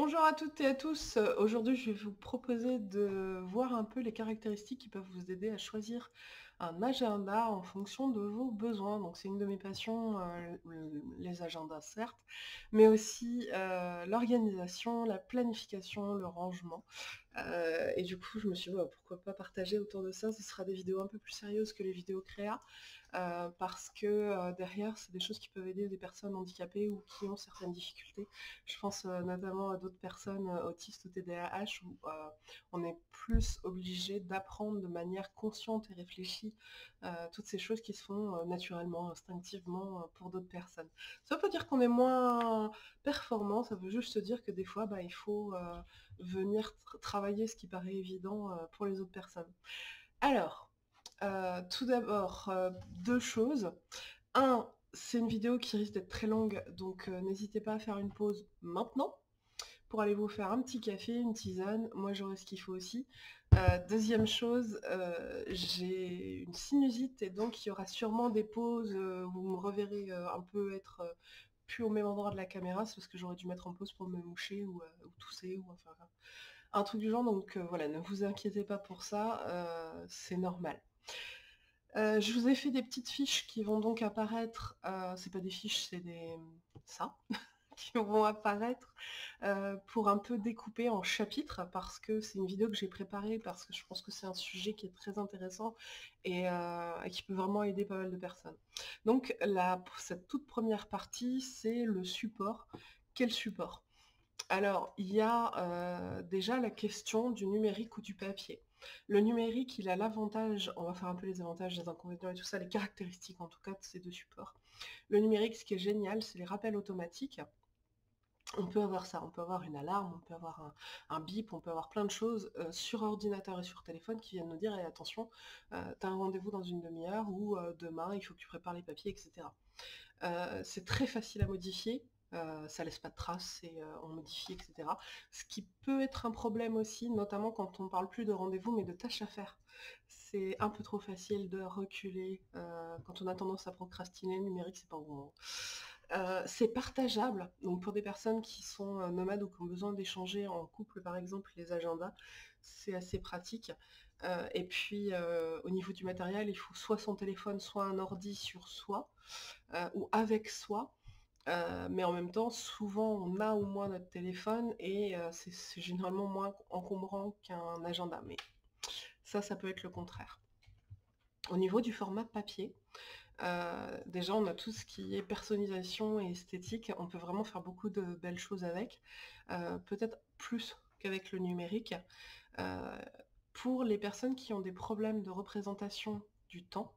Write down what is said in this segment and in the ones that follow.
Bonjour à toutes et à tous. Euh, Aujourd'hui, je vais vous proposer de voir un peu les caractéristiques qui peuvent vous aider à choisir un agenda en fonction de vos besoins. Donc c'est une de mes passions, euh, les agendas certes, mais aussi euh, l'organisation, la planification, le rangement. Euh, et du coup, je me suis dit, bah, pourquoi pas partager autour de ça. Ce sera des vidéos un peu plus sérieuses que les vidéos créa, parce que derrière, c'est des choses qui peuvent aider des personnes handicapées ou qui ont certaines difficultés. Je pense notamment à d'autres personnes autistes ou TDAH où on est plus obligé d'apprendre de manière consciente et réfléchie euh, toutes ces choses qui se font euh, naturellement, instinctivement euh, pour d'autres personnes. Ça veut pas dire qu'on est moins performant, ça veut juste dire que des fois, bah, il faut venir travailler ce qui paraît évident pour les autres personnes. Alors, tout d'abord, deux choses. Un, c'est une vidéo qui risque d'être très longue, donc n'hésitez pas à faire une pause maintenant pour aller vous faire un petit café, une tisane. Moi, j'aurai ce qu'il faut aussi. Euh, deuxième chose, euh, j'ai une sinusite et donc il y aura sûrement des pauses euh, où vous me reverrez un peu être plus au même endroit de la caméra, c'est parce que j'aurais dû mettre en pause pour me moucher ou, tousser ou enfin un truc du genre. Donc voilà, ne vous inquiétez pas pour ça, c'est normal. je vous ai fait des petites fiches qui vont donc apparaître. c'est pas des fiches, c'est des ça. Qui vont apparaître euh, pour un peu découper en chapitres parce que c'est une vidéo que j'ai préparée parce que je pense que c'est un sujet qui est très intéressant et, euh, qui peut vraiment aider pas mal de personnes. Donc la, cette toute première partie, c'est le support. Quel support? Alors, il y a euh, déjà la question du numérique ou du papier. Le numérique, il a l'avantage, on va faire un peu les avantages, les inconvénients et tout ça, les caractéristiques en tout cas de ces deux supports. Le numérique, ce qui est génial, c'est les rappels automatiques on peut avoir ça, on peut avoir une alarme, on peut avoir un, bip, on peut avoir plein de choses euh, sur ordinateur et sur téléphone qui viennent nous dire attention, euh, tu as un rendez-vous dans une demi-heure ou euh, demain il faut que tu prépares les papiers, etc. c'est très facile à modifier, ça laisse pas de traces et on modifie, etc. Ce qui peut être un problème aussi, notamment quand on parle plus de rendez-vous mais de tâches à faire. C'est un peu trop facile de reculer quand on a tendance à procrastiner, le numérique c'est pas bon. Euh, c'est partageable, donc pour des personnes qui sont euh, nomades ou qui ont besoin d'échanger en couple par exemple les agendas, c'est assez pratique. Euh, et puis au niveau du matériel, il faut soit son téléphone, soit un ordi sur soi, ou avec soi. mais en même temps, souvent on a au moins notre téléphone et c'est généralement moins encombrant qu'un agenda. Mais ça, ça peut être le contraire. Au niveau du format papier, euh, déjà, on a tout ce qui est personnalisation et esthétique. On peut vraiment faire beaucoup de belles choses avec. Euh, peut-être plus qu'avec le numérique. Euh, pour les personnes qui ont des problèmes de représentation du temps,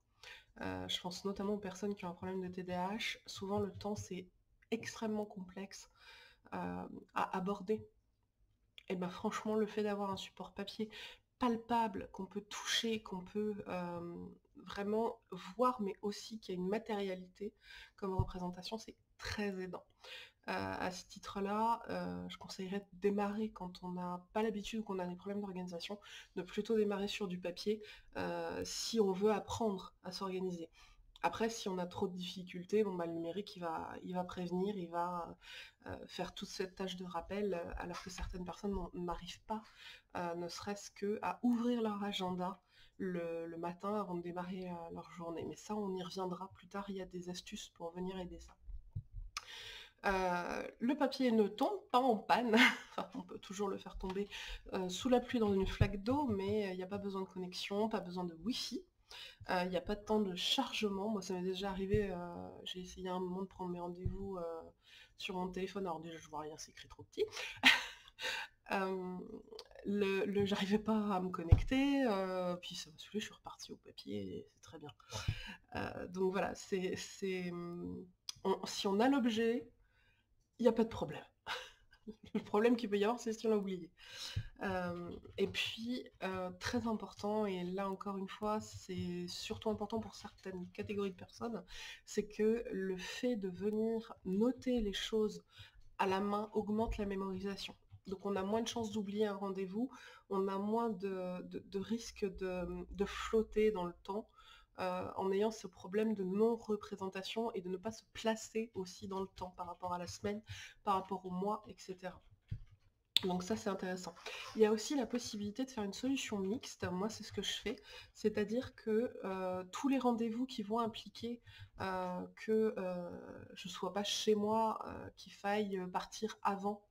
je pense notamment aux personnes qui ont un problème de TDAH, souvent le temps c'est extrêmement complexe à aborder. Et bien franchement, le fait d'avoir un support papier palpable, qu'on peut toucher, qu'on peut euh, vraiment voir, mais aussi qu'il y a une matérialité comme représentation, c'est très aidant. Euh, à ce titre-là, euh, je conseillerais de démarrer quand on n'a pas l'habitude ou qu'on a des problèmes d'organisation, de plutôt démarrer sur du papier si on veut apprendre à s'organiser. Après, si on a trop de difficultés, bon, bah, le numérique, va, il va prévenir, il va euh, faire toute cette tâche de rappel, euh, alors que certaines personnes n'arrivent pas, euh, ne serait-ce qu'à ouvrir leur agenda le, matin avant de démarrer leur journée. Mais ça, on y reviendra plus tard, il y a des astuces pour venir aider ça. le papier ne tombe pas en panne, on peut toujours le faire tomber sous la pluie dans une flaque d'eau, mais il n'y a pas besoin de connexion, pas besoin de Wi-Fi. Il n'y a pas de temps de chargement. Moi, ça m'est déjà arrivé, euh, j'ai essayé un moment de prendre mes rendez-vous euh, sur mon téléphone. Alors déjà, je vois rien, c'est écrit trop petit. Euh, le, j'arrivais pas à me connecter, puis ça m'a saoulé, je suis repartie au papier, et c'est très bien. donc voilà, c'est, si on a l'objet, il n'y a pas de problème. Le problème qu'il peut y avoir, c'est si on l'a oublié. Euh, et puis, euh, très important, et là encore une fois, c'est surtout important pour certaines catégories de personnes, c'est que le fait de venir noter les choses à la main augmente la mémorisation. Donc on a moins de chances d'oublier un rendez-vous, on a moins de, de, de, flotter dans le temps. Euh, en ayant ce problème de non-représentation et de ne pas se placer aussi dans le temps par rapport à la semaine, par rapport au mois, etc. Donc ça, c'est intéressant. Il y a aussi la possibilité de faire une solution mixte. Moi, c'est ce que je fais. C'est-à-dire que euh, tous les rendez-vous qui vont impliquer euh, que je ne sois pas chez moi, qu'il faille partir avant,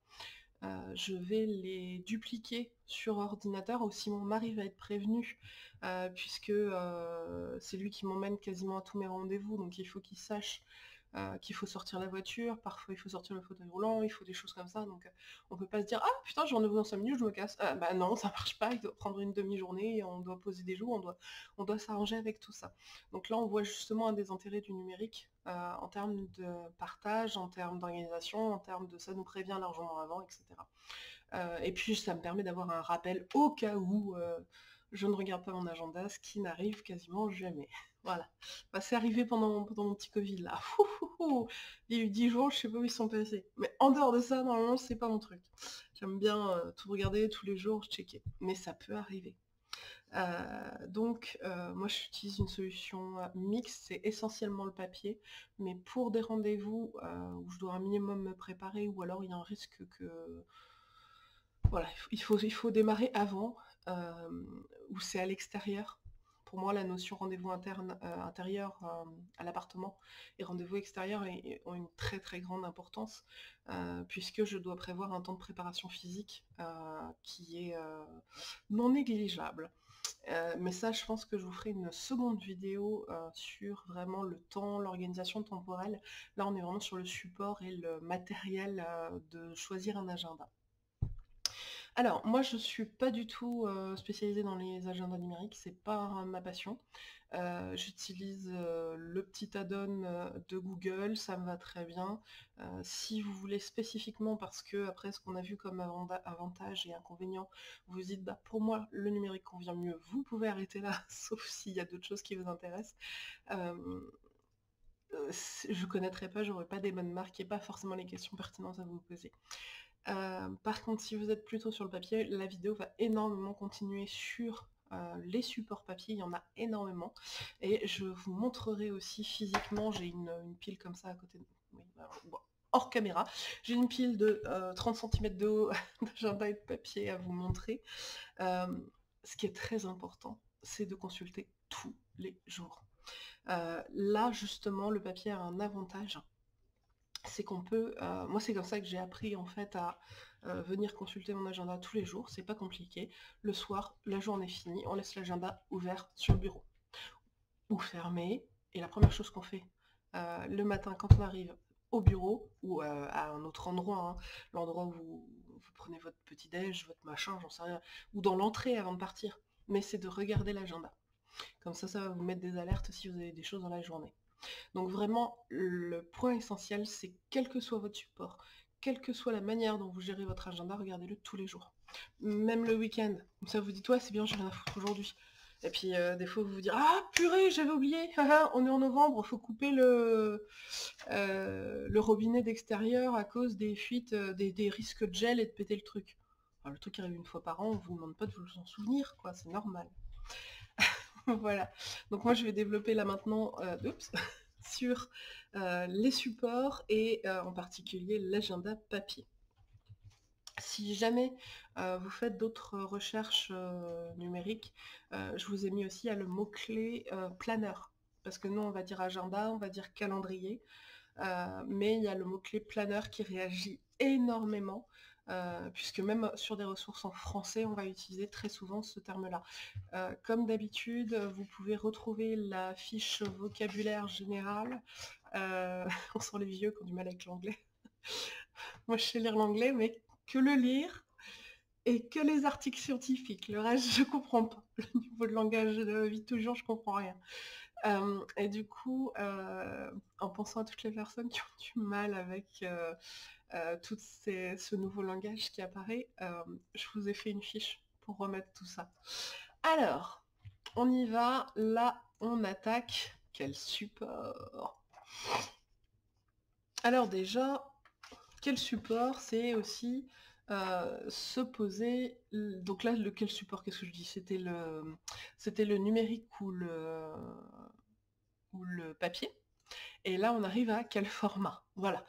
je vais les dupliquer sur ordinateur. Aussi, mon mari va être prévenu, puisque c'est lui qui m'emmène quasiment à tous mes rendez-vous. Donc il faut qu'il sache euh, qu'il faut sortir la voiture, parfois il faut sortir le fauteuil roulant, il faut des choses comme ça, donc euh, on peut pas se dire ah putain j'ai rendez-vous dans 5 minutes, je me casse. Ah, bah non, ça marche pas, il doit prendre une demi-journée, on doit poser des jours, on doit, s'arranger avec tout ça. Donc là on voit justement un des intérêts du numérique euh, en termes de partage, en termes d'organisation, en termes de ça nous prévient largement avant, etc. et puis ça me permet d'avoir un rappel au cas où je ne regarde pas mon agenda, ce qui n'arrive quasiment jamais. Voilà. Bah, c'est arrivé pendant, mon petit Covid là. Il y a eu 10 jours, je sais pas où ils sont passés. Mais en dehors de ça, normalement, c'est pas mon truc. J'aime bien euh, tout regarder tous les jours, checker. Mais ça peut arriver. Euh, donc, euh, moi, j'utilise une solution mixte, c'est essentiellement le papier, mais pour des rendez-vous où je dois un minimum me préparer, ou alors il y a un risque que... Voilà, il faut, il faut démarrer avant, où c'est à l'extérieur, pour moi, la notion rendez-vous interne, euh, intérieur euh, à l'appartement et rendez-vous extérieur ont une très très grande importance euh, puisque je dois prévoir un temps de préparation physique qui est non négligeable. mais ça, je pense que je vous ferai une seconde vidéo sur vraiment le temps, l'organisation temporelle. Là, on est vraiment sur le support et le matériel de choisir un agenda. Alors, moi, je suis pas du tout spécialisée dans les agendas numériques, c'est pas ma passion. J'utilise le petit add-on de Google, ça me va très bien. si vous voulez spécifiquement, parce que après ce qu'on a vu comme avantage et inconvénient, vous dites bah pour moi le numérique convient mieux, vous pouvez arrêter là, sauf s'il y a d'autres choses qui vous intéressent. je connaîtrais pas, j'aurais pas des bonnes marques et pas forcément les questions pertinentes à vous poser. Euh, par contre, si vous êtes plutôt sur le papier, la vidéo va énormément continuer sur euh, les supports papier, il y en a énormément. Et je vous montrerai aussi physiquement, j'ai une, pile comme ça à côté de oui, hors caméra. J'ai une pile de 30 euh, cm de haut d'agenda et de papier à vous montrer. ce qui est très important, c'est de consulter tous les jours. là, justement, le papier a un avantage c'est qu'on peut, euh, moi c'est comme ça que j'ai appris en fait à euh, venir consulter mon agenda tous les jours, c'est pas compliqué. Le soir, la journée finie, on laisse l'agenda ouvert sur le bureau ou fermé. Et la première chose qu'on fait euh, le matin quand on arrive au bureau ou à un autre endroit, hein, l'endroit où vous, vous, prenez votre petit déj, votre machin, j'en sais rien, ou dans l'entrée avant de partir, mais c'est de regarder l'agenda. Comme ça, ça va vous mettre des alertes si vous avez des choses dans la journée. Donc vraiment, le point essentiel, c'est quel que soit votre support, quelle que soit la manière dont vous gérez votre agenda, regardez-le tous les jours. Même le week-end. Comme ça, vous dites, ouais, c'est bien, j'ai rien à foutre aujourd'hui. Et puis, euh, des fois, vous vous dites, ah, purée, j'avais oublié, on est en novembre, faut couper le, euh, robinet d'extérieur à cause des fuites, euh, des, risques de gel et de péter le truc. le truc arrive une fois par an, on vous demande pas de vous en souvenir, quoi, c'est normal. voilà. Donc moi, je vais développer là maintenant euh, sur euh, les supports et euh, en particulier l'agenda papier. Si jamais vous faites d'autres recherches numériques, je vous ai mis aussi à le mot-clé planeur. Parce que nous, on va dire agenda, on va dire calendrier, mais il y a le mot-clé planeur qui réagit énormément euh, puisque même sur des ressources en français, on va utiliser très souvent ce terme-là. Euh, comme d'habitude, vous pouvez retrouver la fiche vocabulaire général. Euh, on sent les vieux qui ont du mal avec l'anglais. Moi, je sais lire l'anglais, mais que le lire et que les articles scientifiques. Le reste, je comprends pas. Le niveau de langage de vie toujours, je comprends rien. et du coup, en pensant à toutes les personnes qui ont du mal avec tout ce nouveau langage qui apparaît, euh, je vous ai fait une fiche pour remettre tout ça. Alors, on y va. Là, on attaque. Quel support Alors déjà, quel support C'est aussi euh, se poser. Donc là, lequel support Qu'est-ce que je dis? C'était le, le numérique ou le, ou le papier. Et là, on arrive à quel format? Voilà.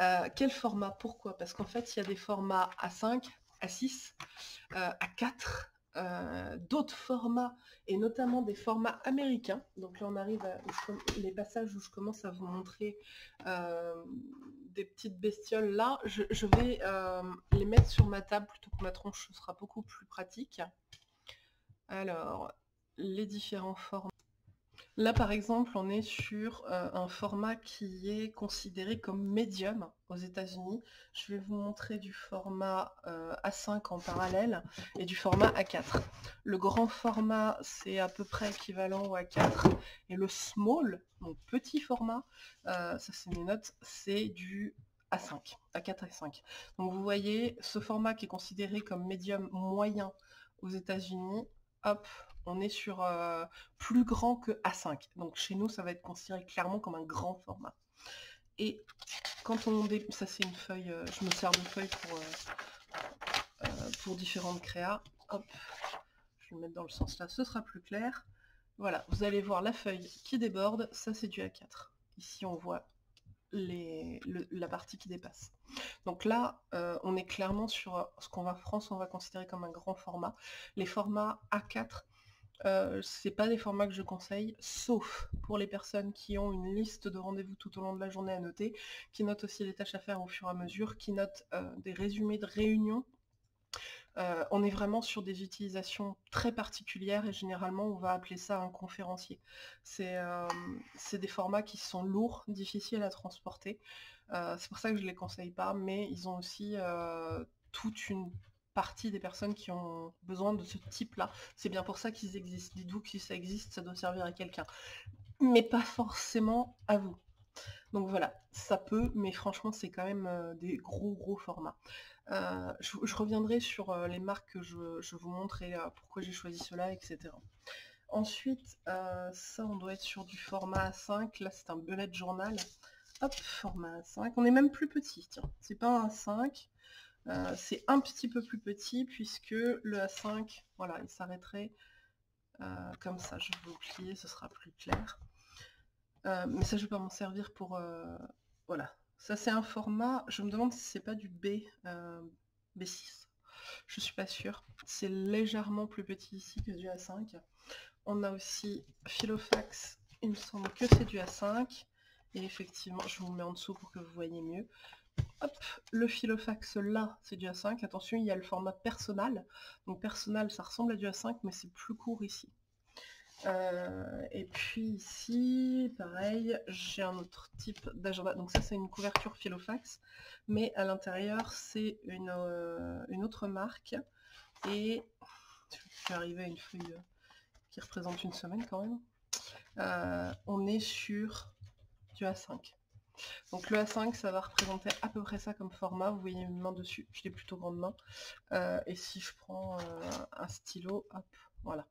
Euh, quel format? Pourquoi? Parce qu'en fait, il y a des formats A5, A6, A4, d'autres formats, et notamment des formats américains. Donc là, on arrive à les passages où je commence à vous montrer des petites bestioles. Là, je, vais les mettre sur ma table plutôt que ma tronche, ce sera beaucoup plus pratique. Alors, les différents formats. Là, par exemple, on est sur euh, un format qui est considéré comme médium aux États-Unis. Je vais vous montrer du format euh, A5 en parallèle et du format A4. Le grand format, c'est à peu près équivalent au A4. Et le small, donc petit format, euh, ça c'est mes notes, c'est du A5, A4 A5. Donc vous voyez, ce format qui est considéré comme médium moyen aux États-Unis, hop, on est sur euh, plus grand que A5. Donc chez nous, ça va être considéré clairement comme un grand format. Et quand on... Dé... Ça c'est une feuille, euh, je me sers de feuille pour, euh, pour différentes créas. Hop, je vais le mettre dans le sens là, ce sera plus clair. Voilà, vous allez voir la feuille qui déborde, ça c'est du A4. Ici on voit la partie qui dépasse. Donc là, on est clairement sur ce qu'on va France, on va considérer comme un grand format. Les formats A4 euh, c'est pas des formats que je conseille, sauf pour les personnes qui ont une liste de rendez-vous tout au long de la journée à noter, qui notent aussi les tâches à faire au fur et à mesure, qui notent euh, des résumés de réunions. Euh, on est vraiment sur des utilisations très particulières et généralement on va appeler ça un conférencier. C'est des formats qui sont lourds, difficiles à transporter. c'est pour ça que je ne les conseille pas, mais ils ont aussi toute une partie des personnes qui ont besoin de ce type-là. C'est bien pour ça qu'ils existent. Dites-vous que si ça existe, ça doit servir à quelqu'un. Mais pas forcément à vous. Donc voilà, ça peut, mais franchement, c'est quand même euh, des gros gros formats. Euh, je, reviendrai sur euh, les marques que je, vous montre et pourquoi j'ai choisi cela, etc. Ensuite, ça, on doit être sur du format A5. Là, c'est un bullet journal. Hop, format A5. On est même plus petit, tiens. C'est pas un A5. Euh, c'est un petit peu plus petit puisque le A5, voilà, il s'arrêterait euh, comme ça. Je vais vous plier, ce sera plus clair. Euh, mais ça, je vais pas m'en servir pour... voilà. Ça, c'est un format, je me demande si c'est pas du B, B6. Je suis pas sûre. C'est légèrement plus petit ici que du A5. On a aussi Philofax, il me semble que c'est du A5. Et effectivement, je vous mets en dessous pour que vous voyez mieux. Hop, le Philofax là, c'est du A5. Attention, il y a le format personnel. Donc personnel, ça ressemble à du A5, mais c'est plus court ici. Euh, et puis ici, pareil, j'ai un autre type d'agenda. Donc ça, c'est une couverture Philofax, mais à l'intérieur, c'est une, euh, autre marque. Et je vais arriver à une feuille qui représente une semaine quand même. Euh, on est sur du A5. Donc le A5, ça va représenter à peu près ça comme format. Vous voyez une main dessus, j'ai des plutôt grandes mains. Euh, et si je prends euh, un stylo, hop, voilà.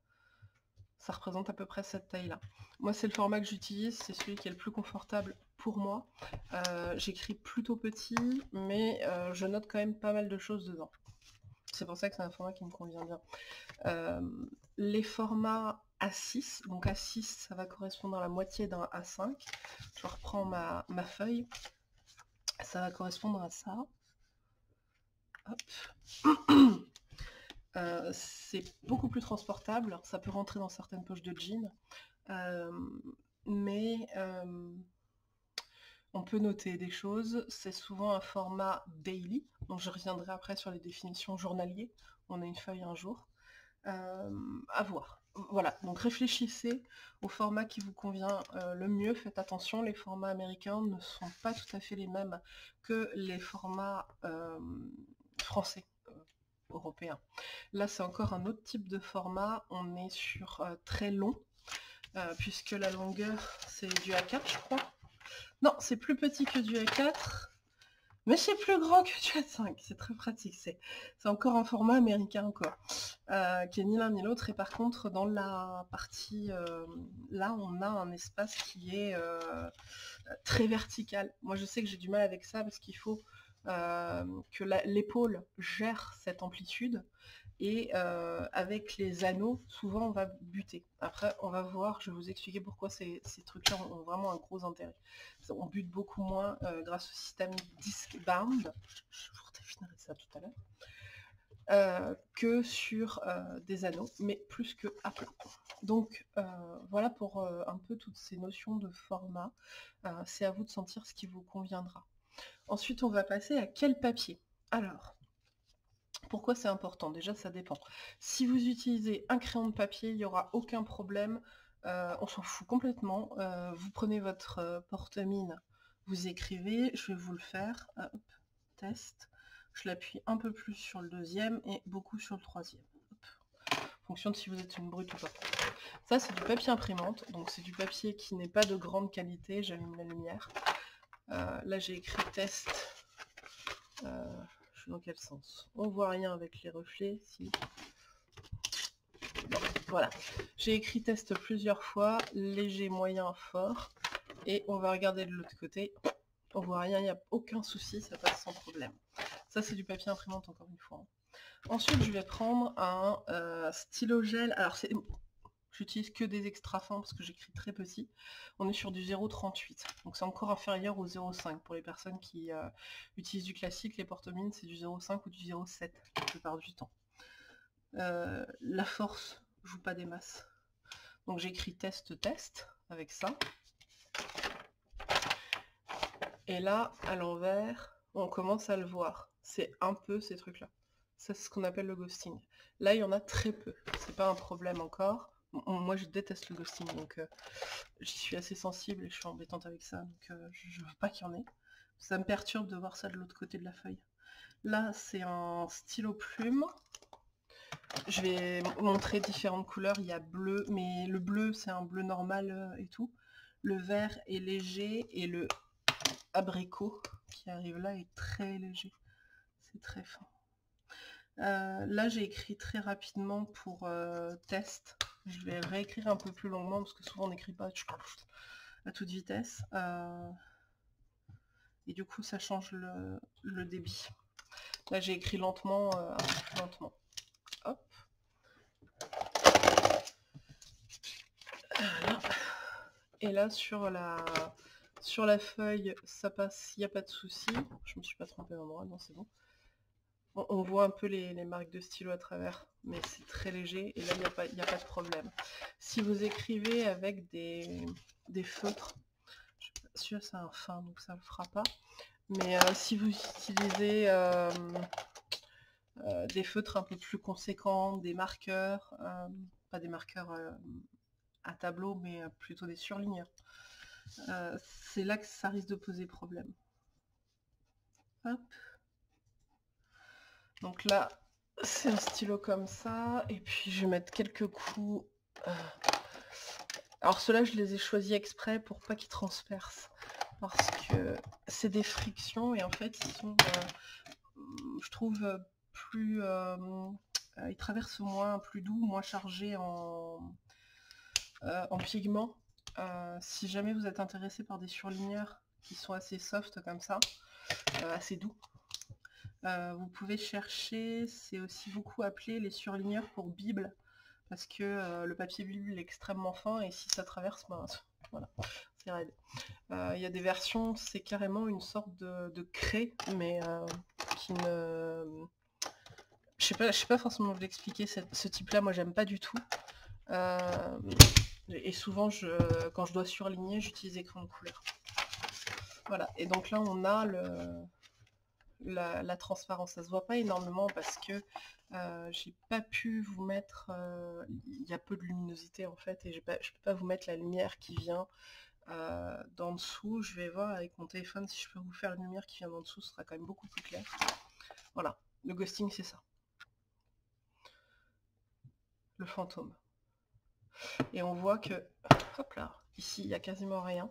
Ça représente à peu près cette taille-là. Moi, c'est le format que j'utilise, c'est celui qui est le plus confortable pour moi. Euh, j'écris plutôt petit, mais je note quand même pas mal de choses dedans. C'est pour ça que c'est un format qui me convient bien. les formats a6. Donc A6, ça va correspondre à la moitié d'un A5. Je reprends ma, feuille. Ça va correspondre à ça. Euh, c'est beaucoup plus transportable. Ça peut rentrer dans certaines poches de jeans. Euh, mais euh, on peut noter des choses. C'est souvent un format daily. Donc je reviendrai après sur les définitions journaliers. On a une feuille un jour. à voir voilà, donc réfléchissez au format qui vous convient euh, le mieux. Faites attention, les formats américains ne sont pas tout à fait les mêmes que les formats euh, français, euh, européens. Là, c'est encore un autre type de format. On est sur très long, puisque la longueur, c'est du A4, je crois. Non, c'est plus petit que du A4. Mais c'est plus grand que du A5, c'est très pratique. C'est encore un format américain encore, euh, qui est ni l'un ni l'autre. Et par contre, dans la partie euh, là, on a un espace qui est euh, très vertical. Moi, je sais que j'ai du mal avec ça parce qu'il faut que l'épaule gère cette amplitude et euh, avec les anneaux, souvent on va buter. Après, on va voir, je vais vous expliquer pourquoi ces, trucs-là ont vraiment un gros intérêt. On bute beaucoup moins euh, grâce au système disc bound. Je vous redéfinirai ça tout à l'heure. que sur des anneaux, mais plus que à plat. Donc voilà pour un peu toutes ces notions de format. C'est à vous de sentir ce qui vous conviendra. Ensuite, on va passer à quel papier? Alors, pourquoi c'est important? Déjà, ça dépend. Si vous utilisez un crayon de papier, il n'y aura aucun problème. on s'en fout complètement. vous prenez votre porte-mine, vous écrivez, je vais vous le faire. Hop, test je l'appuie un peu plus sur le deuxième et beaucoup sur le troisième. En fonction de si vous êtes une brute ou pas. Ça, c'est du papier imprimante, donc c'est du papier qui n'est pas de grande qualité. J'allume la lumière. Euh, là, j'ai écrit test. Dans quel sens? On voit rien avec les reflets. Si. voilà. J'ai écrit test plusieurs fois, léger, moyen, fort. Et on va regarder de l'autre côté. On voit rien, il n'y a aucun souci, ça passe sans problème. Ça, c'est du papier imprimante, encore une fois. Hein. Ensuite, je vais prendre un euh, stylo gel. Alors, c'est... J'utilise que des extra fins parce que j'écris très petit. On est sur du 0,38. Donc c'est encore inférieur au 0,5. Pour les personnes qui euh, utilisent du classique, les porte-mines, c'est du 0,5 ou du 0,7 la plupart du temps. Euh, la force joue pas des masses. Donc j'écris test test avec ça. Et là, à l'envers, on commence à le voir c'est un peu ces trucs-là. C'est ce qu'on appelle le ghosting. Là, il y en a très peu. C'est pas un problème encore. Moi, je déteste le ghosting, donc euh, j'y suis assez sensible et je suis embêtante avec ça, donc euh, je, veux pas qu'il y en ait. Ça me perturbe de voir ça de l'autre côté de la feuille. Là, c'est un stylo plume. Je vais montrer différentes couleurs. Il y a bleu, mais le bleu, c'est un bleu normal euh, et tout. Le vert est léger et le abricot qui arrive là est très léger très fin. Euh, là, j'ai écrit très rapidement pour test. Je vais réécrire un peu plus longuement parce que souvent on n'écrit pas à toute vitesse. Euh, et du coup, ça change le, débit. Là, j'ai écrit lentement, plus lentement. Hop. Et là, sur la, sur la feuille, ça passe, il n'y a pas de souci. Je me suis pas trompé d'endroit, non, c'est bon on, voit un peu les, marques de stylo à travers, mais c'est très léger et là il n'y a, pas, pas de problème. Si vous écrivez avec des, feutres, celui-là c'est un fin donc ça ne le fera pas, mais euh, si vous utilisez euh, euh, des feutres un peu plus conséquents, des marqueurs, pas des marqueurs à tableau mais plutôt des surligneurs, c'est là que ça risque de poser problème. Donc là, c'est un stylo comme ça. Et puis je vais mettre quelques coups. Euh. Alors ceux-là, je les ai choisis exprès pour pas qu'ils transpercent. Parce que c'est des frictions et en fait, ils sont, euh, je trouve, plus... Euh, ils traversent moins, plus doux, moins chargés en, en pigments. si jamais vous êtes intéressé par des surligneurs qui sont assez soft comme ça, assez doux, euh, vous pouvez chercher, c'est aussi beaucoup appelé les surligneurs pour Bible, parce que euh, le papier Bible est extrêmement fin et si ça traverse, ben, voilà, c'est. Euh, il y a des versions, c'est carrément une sorte de, craie, mais qui ne... Je sais pas, je sais pas forcément vous l'expliquer, ce type-là, moi j'aime pas du tout. et souvent, je, quand je dois surligner, j'utilise écran de couleur. Voilà, et donc là on a le, la, transparence. Ça se voit pas énormément parce que euh, j'ai pas pu vous mettre, euh, il y a peu de luminosité en fait, et je peux pas vous mettre la lumière qui vient euh, d'en dessous. Je vais voir avec mon téléphone si je peux vous faire une lumière qui vient d'en dessous, ce sera quand même beaucoup plus clair. Voilà, le ghosting c'est ça. Le fantôme. Et on voit que, hop là, ici il n'y a quasiment rien.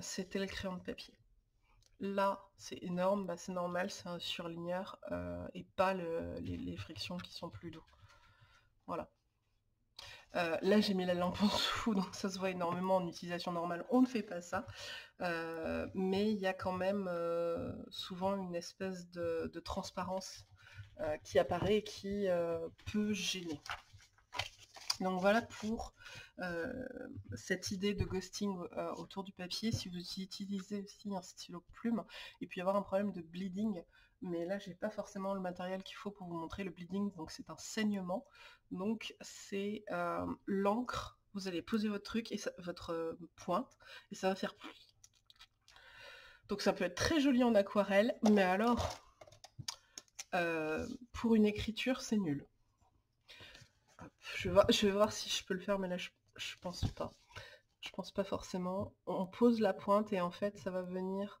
C'était le crayon de papier. Là, c'est énorme, bah, c'est normal, c'est un surligneur euh, et pas les, frictions qui sont plus doux. Voilà. Euh, là, j'ai mis la lampe en dessous, donc ça se voit énormément en utilisation normale. On ne fait pas ça, euh, mais il y a quand même souvent une espèce de transparence qui apparaît et qui peut gêner. Donc voilà pour euh, cette idée de ghosting euh, autour du papier. Si vous utilisez aussi un stylo plume, il peut y avoir un problème de bleeding, mais là j'ai pas forcément le matériel qu'il faut pour vous montrer le bleeding, donc c'est un saignement. Donc c'est l'encre, vous allez poser votre truc et votre pointe, et ça va faire donc ça peut être très joli en aquarelle, mais alors pour une écriture c'est nul. Je vais, voir, si je peux le faire, mais là je, je pense pas. Je pense pas forcément. On pose la pointe et en fait ça va venir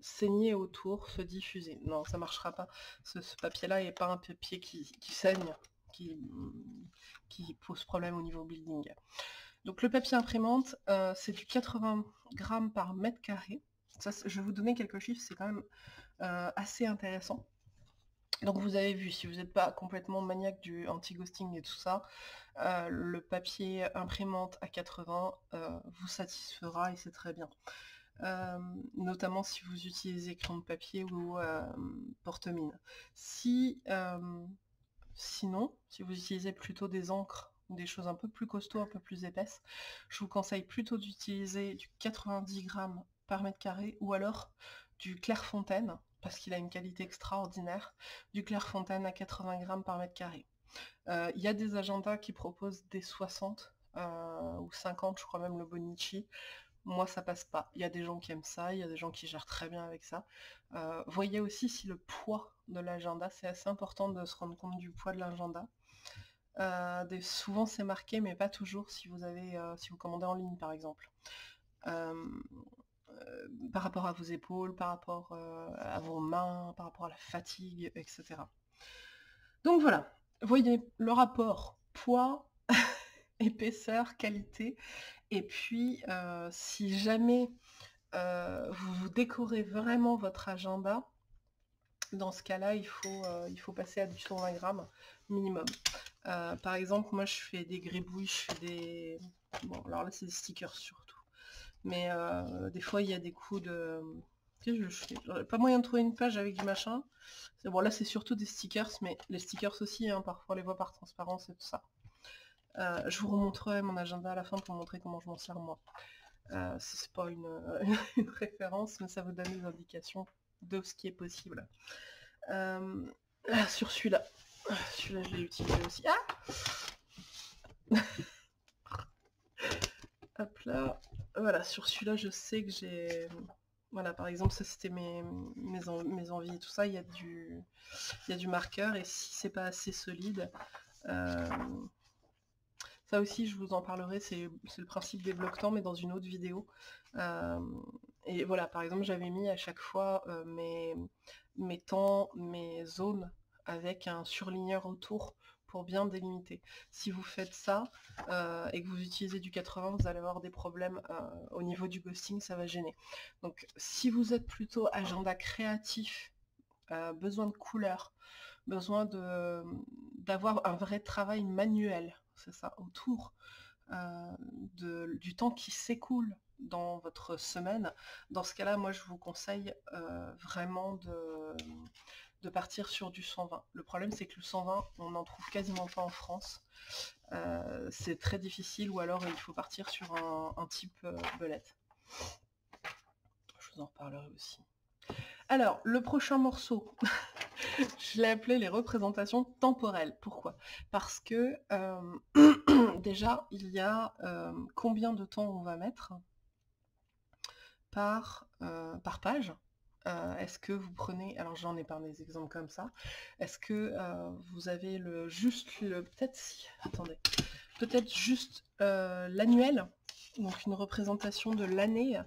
saigner autour, se diffuser. Non, ça marchera pas. Ce, papier-là n'est pas un papier qui, saigne, qui, pose problème au niveau building. Donc le papier imprimante, euh, c'est du 80 grammes par mètre carré. Je vais vous donner quelques chiffres, c'est quand même euh, assez intéressant. Donc vous avez vu, si vous n'êtes pas complètement maniaque du anti-ghosting et tout ça, euh, le papier imprimante à 80 vous satisfera et c'est très bien. notamment si vous utilisez crayon de papier ou porte-mine. Si, sinon, si vous utilisez plutôt des encres des choses un peu plus costauds, un peu plus épaisses, je vous conseille plutôt d'utiliser du 90 grammes par mètre carré ou alors du Clairefontaine, parce qu'il a une qualité extraordinaire, du Clairefontaine à 80 grammes par mètre carré. Euh, il y a des agendas qui proposent des 60 euh, ou 50, je crois même le Bonichi. Moi, ça passe pas. Il y a des gens qui aiment ça, il y a des gens qui gèrent très bien avec ça. Euh, voyez aussi si le poids de l'agenda, c'est assez important de se rendre compte du poids de l'agenda. Souvent c'est marqué, mais pas toujours si vous avez, si vous commandez en ligne par exemple. Euh, par rapport à vos épaules, par rapport à vos mains, par rapport à la fatigue, etc. Donc voilà, voyez le rapport poids, épaisseur, qualité. Et puis, si jamais vous, vous décorez vraiment votre agenda, dans ce cas-là, il, faut, il faut passer à du 120 grammes minimum. Euh, par exemple, moi je fais des gribouilles, je fais des... Bon, alors là c'est des stickers surtout. Mais euh, des fois il y a des coups de... Je fais? Pas moyen de trouver une page avec du machin. Bon là c'est surtout des stickers, mais les stickers aussi, hein, parfois on les voit par transparence et tout ça. Euh, je vous remontrerai mon agenda à la fin pour montrer comment je m'en sers moi. c'est pas une, référence, mais ça vous donne des indications de ce qui est possible. sur celui-là, celui-là, je l'ai utilisé aussi. Ah Hop là. Voilà, sur celui-là, je sais que j'ai... Voilà, par exemple, ça c'était mes, mes, envies et tout ça. Il y a du, marqueur et si c'est pas assez solide, euh, ça aussi je vous en parlerai, c'est le principe des blocs temps mais dans une autre vidéo. Euh, et voilà, par exemple, j'avais mis à chaque fois euh, mes, mes temps, mes zones avec un surligneur autour pour bien délimiter. Si vous faites ça euh, et que vous utilisez du 80, vous allez avoir des problèmes euh, au niveau du ghosting, ça va gêner. Donc si vous êtes plutôt agenda créatif, euh, besoin de couleurs, besoin d'avoir un vrai travail manuel, c'est ça, autour de, du temps qui s'écoule dans votre semaine, dans ce cas-là, moi je vous conseille vraiment de de partir sur du 120. Le problème c'est que le 120, on n'en trouve quasiment pas en France. Euh, c'est très difficile ou alors il faut partir sur un, type euh, belette. Je vous en reparlerai aussi. Alors, le prochain morceau, je l'ai appelé les représentations temporelles. Pourquoi? Parce que euh, déjà, il y a combien de temps on va mettre par, par page? Euh, est-ce que vous prenez, alors j'en ai pas des exemples comme ça, est-ce que euh, vous avez le juste le peut-être attendez, peut-être juste euh, l'annuel, donc une représentation de l'année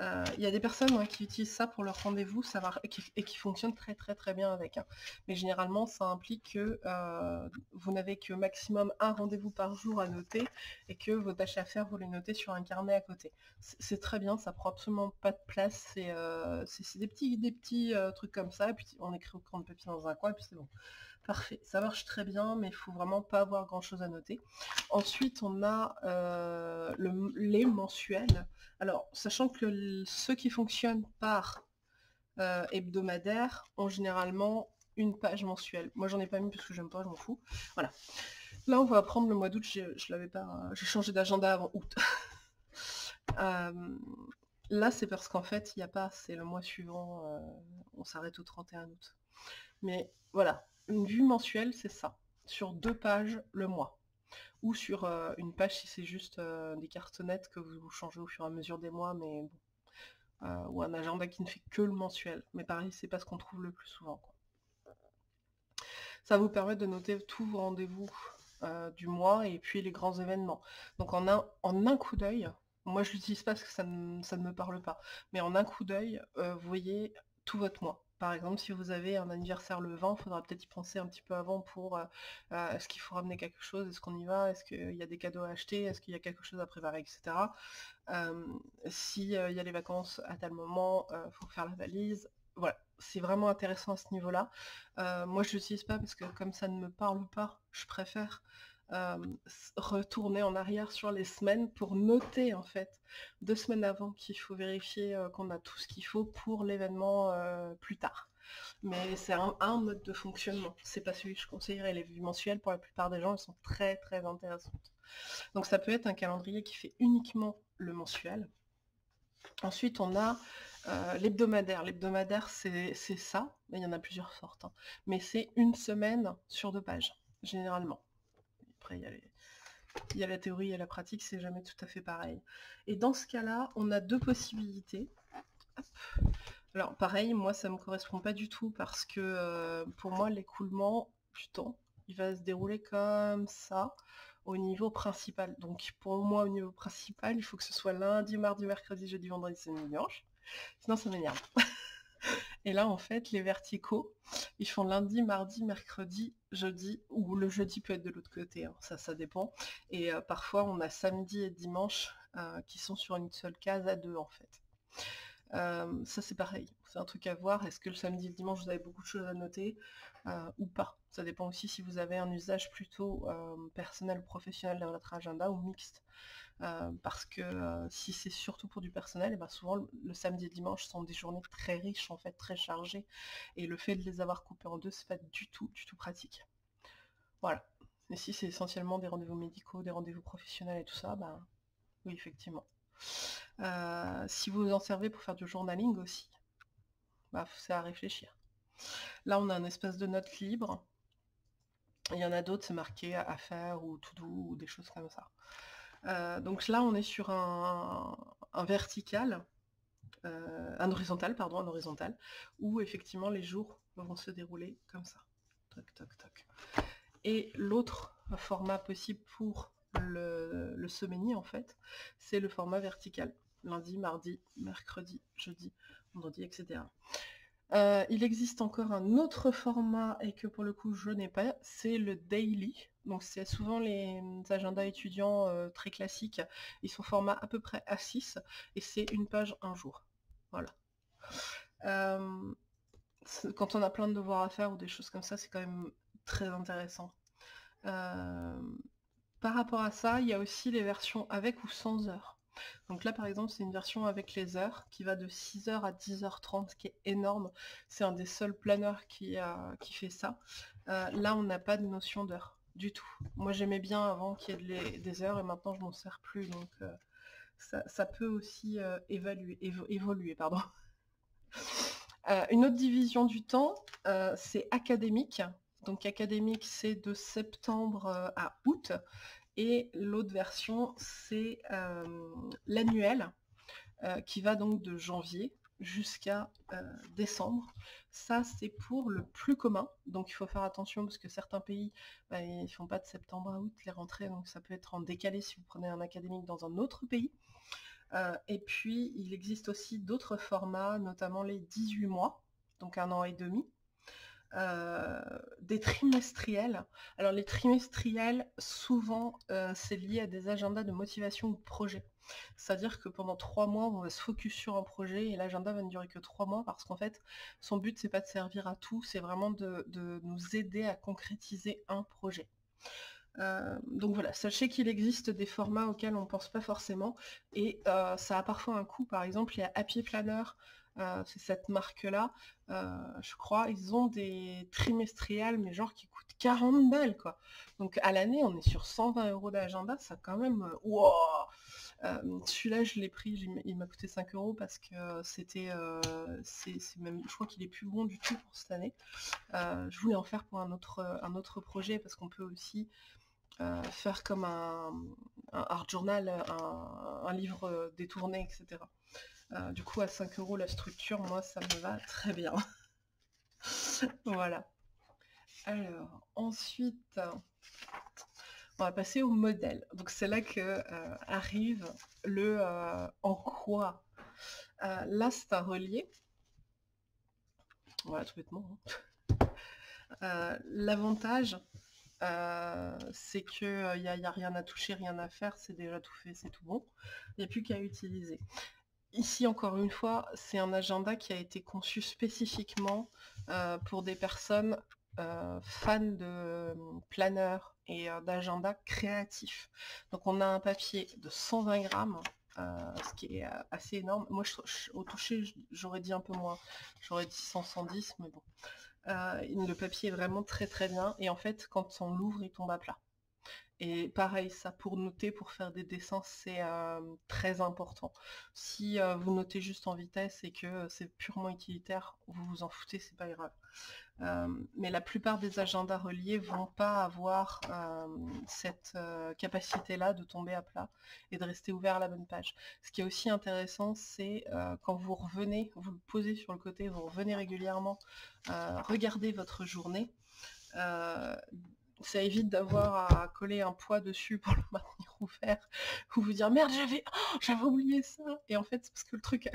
euh, il y a des personnes qui utilisent ça pour leur rendez-vous et, qui, fonctionnent très très très bien avec. Hein. Mais généralement, ça implique que euh, vous n'avez que maximum un rendez-vous par jour à noter et que vos tâches à faire, vous les notez sur un carnet à côté. C'est très bien, ça prend absolument pas de place. C'est euh, des petits, des petits trucs comme ça, et puis on écrit au crayon de papier dans un coin, et puis c'est bon. Parfait, ça marche très bien, mais il faut vraiment pas avoir grand chose à noter. Ensuite, on a le, les mensuels. Alors, sachant que ceux qui fonctionnent par euh, hebdomadaire ont généralement une page mensuelle. Moi, j'en ai pas mis parce que j'aime pas, je m'en fous. Voilà. Là, on va prendre le mois d'août. Je l'avais pas. J'ai changé d'agenda avant août. Euh, Là, c'est parce qu'en fait, il n'y a pas, c'est le mois suivant, euh, on s'arrête au 31 août. Mais voilà, une vue mensuelle, c'est ça. Sur deux pages le mois. Ou sur euh, une page si c'est juste euh, des cartonnettes que vous changez au fur et à mesure des mois, mais bon. ou un agenda qui ne fait que le mensuel. Mais pareil, c'est pas ce qu'on trouve le plus souvent. Ça vous permet de noter tous vos rendez-vous du mois et puis les grands événements. Donc en un, en un coup d'œil, moi, je l'utilise pas parce que ça ne, me parle pas. Mais en un coup d'œil, euh, vous voyez tout votre mois. Par exemple, si vous avez un anniversaire le 20, il faudra peut-être y penser un petit peu avant pour euh, euh, est-ce qu'il faut ramener quelque chose, est-ce qu'on y va, est-ce qu'il y a des cadeaux à acheter, est-ce qu'il y a quelque chose à préparer, etc. S'il y a les vacances à tel moment, il faut faire la valise. Voilà, c'est vraiment intéressant à ce niveau-là. moi, je l'utilise pas parce que comme ça ne me parle pas, je préfère retourner en arrière sur les semaines pour noter en fait deux semaines avant qu'il faut vérifier qu'on a tout ce qu'il faut pour l'événement plus tard. Mais c'est un, mode de fonctionnement. C'est pas celui que je conseillerais. Les vues mensuelles, pour la plupart des gens, elles sont très très intéressantes. Donc ça peut être un calendrier qui fait uniquement le mensuel. Ensuite, on a l'hebdomadaire. L'hebdomadaire, c'est ça. Il y en a plusieurs sortes. Hein. Mais c'est une semaine sur deux pages, généralement. Après, il y, a la théorie et la pratique, c'est jamais tout à fait pareil. Et dans ce cas-là, on a deux possibilités. Alors pareil, moi ça me correspond pas du tout parce que euh, pour moi l'écoulement du temps, il va se dérouler comme ça au niveau principal. Donc pour moi au niveau principal, il faut que ce soit lundi, mardi, mercredi, jeudi, vendredi, samedi, dimanche. Sinon ça m'énerve. Et là, en fait, les verticaux, ils font lundi, mardi, mercredi, jeudi, ou le jeudi peut être de l'autre côté, hein, ça, ça dépend. Et euh, parfois, on a samedi et dimanche euh, qui sont sur une seule case à deux, en fait. Euh, ça, c'est pareil. C'est un truc à voir. Est-ce que le samedi et le dimanche, vous avez beaucoup de choses à noter ou pas? Ça dépend aussi si vous avez un usage plutôt personnel ou professionnel dans votre agenda ou mixte. Euh, parce que euh, si c'est surtout pour du personnel, eh ben souvent le, samedi et dimanche sont des journées très riches, en fait, très chargées. Et le fait de les avoir coupées en deux, c'est pas du tout, du tout pratique. Voilà. Et si c'est essentiellement des rendez-vous médicaux, des rendez-vous professionnels et tout ça, ben oui, effectivement. Euh, si vous en servez pour faire du journaling aussi, bah, c'est à réfléchir. Là, on a un espace de notes libre. Il y en a d'autres, c'est marqué à faire ou tout doux ou des choses comme ça. Euh, donc là, on est sur un, vertical, euh, un horizontal, pardon, un horizontal, où effectivement les jours vont se dérouler comme ça. Et l'autre format possible pour le, le en fait, c'est le format vertical. Lundi, mardi, mercredi, jeudi, vendredi, etc. Euh, il existe encore un autre format et que pour le coup je n'ai pas, c'est le daily. Donc c'est souvent les agendas étudiants euh, très classiques. Ils sont format à peu près A6 et c'est une page un jour. Voilà. Euh, quand on a plein de devoirs à faire ou des choses comme ça, c'est quand même très intéressant. par rapport à ça, il y a aussi les versions avec ou sans heures. Donc là, par exemple, c'est une version avec les heures qui va de 6h à 10h30, ce qui est énorme. C'est un des seuls planeurs qui, fait ça. Euh, là, on n'a pas de notion d'heure du tout. Moi, j'aimais bien avant qu'il y ait des heures et maintenant, je m'en sers plus. Donc, euh, ça, peut aussi euh, évoluer. Une autre division du temps, c'est académique. Donc académique, c'est de septembre à août. Et l'autre version, c'est euh, l'annuel, euh, qui va donc de janvier jusqu'à euh, décembre. Ça, c'est pour le plus commun. Donc il faut faire attention parce que certains pays, bah, ils ne font pas de septembre à août les rentrées. Donc ça peut être en décalé si vous prenez un académique dans un autre pays. et puis, il existe aussi d'autres formats, notamment les 18 mois, donc un an et demi. Euh, des trimestriels. Alors les trimestriels, souvent, euh, c'est lié à des agendas de motivation ou de projet. C'est-à-dire que pendant trois mois, on va se focus sur un projet et l'agenda va ne durer que trois mois parce qu'en fait, son but, c'est pas de servir à tout, c'est vraiment de, nous aider à concrétiser un projet. Euh, donc voilà, sachez qu'il existe des formats auxquels on ne pense pas forcément et ça a parfois un coût. Par exemple, il y a Happy Planner c'est cette marque-là, euh, je crois, ils ont des trimestriels, mais genre qui coûtent 40 balles, quoi. Donc à l'année, on est sur 120 euros d'agenda, ça quand même, wow Celui-là, je l'ai pris, il m'a coûté 5 euros parce que c'était, c'est même, je crois qu'il est plus bon du tout pour cette année. je voulais en faire pour un autre, un autre projet parce qu'on peut aussi faire comme un, art journal, un, livre détourné, etc. du coup, à 5 euros la structure, moi, ça me va très bien. voilà. Alors, ensuite, on va passer au modèle. Donc c'est là que euh, arrive le euh, en quoi. Euh, là, c'est un relié. Voilà, tout bêtement. Hein. L'avantage, c'est qu'il n'y a, rien à toucher, rien à faire, c'est déjà tout fait, c'est tout bon. Il n'y a plus qu'à utiliser. Ici, encore une fois, c'est un agenda qui a été conçu spécifiquement pour des personnes fans de planeurs, et d'agenda créatif. Donc on a un papier de 120 grammes, ce qui est assez énorme. Moi, au toucher, j'aurais dit un peu moins. J'aurais dit 100, 110, mais bon. le papier est vraiment très très bien. Et en fait, quand on l'ouvre, il tombe à plat. Et pareil, ça pour noter, pour faire des dessins, c'est très important. Si vous notez juste en vitesse et que c'est purement utilitaire, vous vous en foutez, c'est pas grave. mais la plupart des agendas reliés vont pas avoir cette capacité-là de tomber à plat et de rester ouvert à la bonne page. Ce qui est aussi intéressant, c'est quand vous revenez, vous le posez sur le côté, vous revenez régulièrement, regardez votre journée ça évite d'avoir à coller un poids dessus pour le maintenir ouvert, ou vous dire merde j'avais oh, j'avais oublié ça et en fait c'est parce que le truc a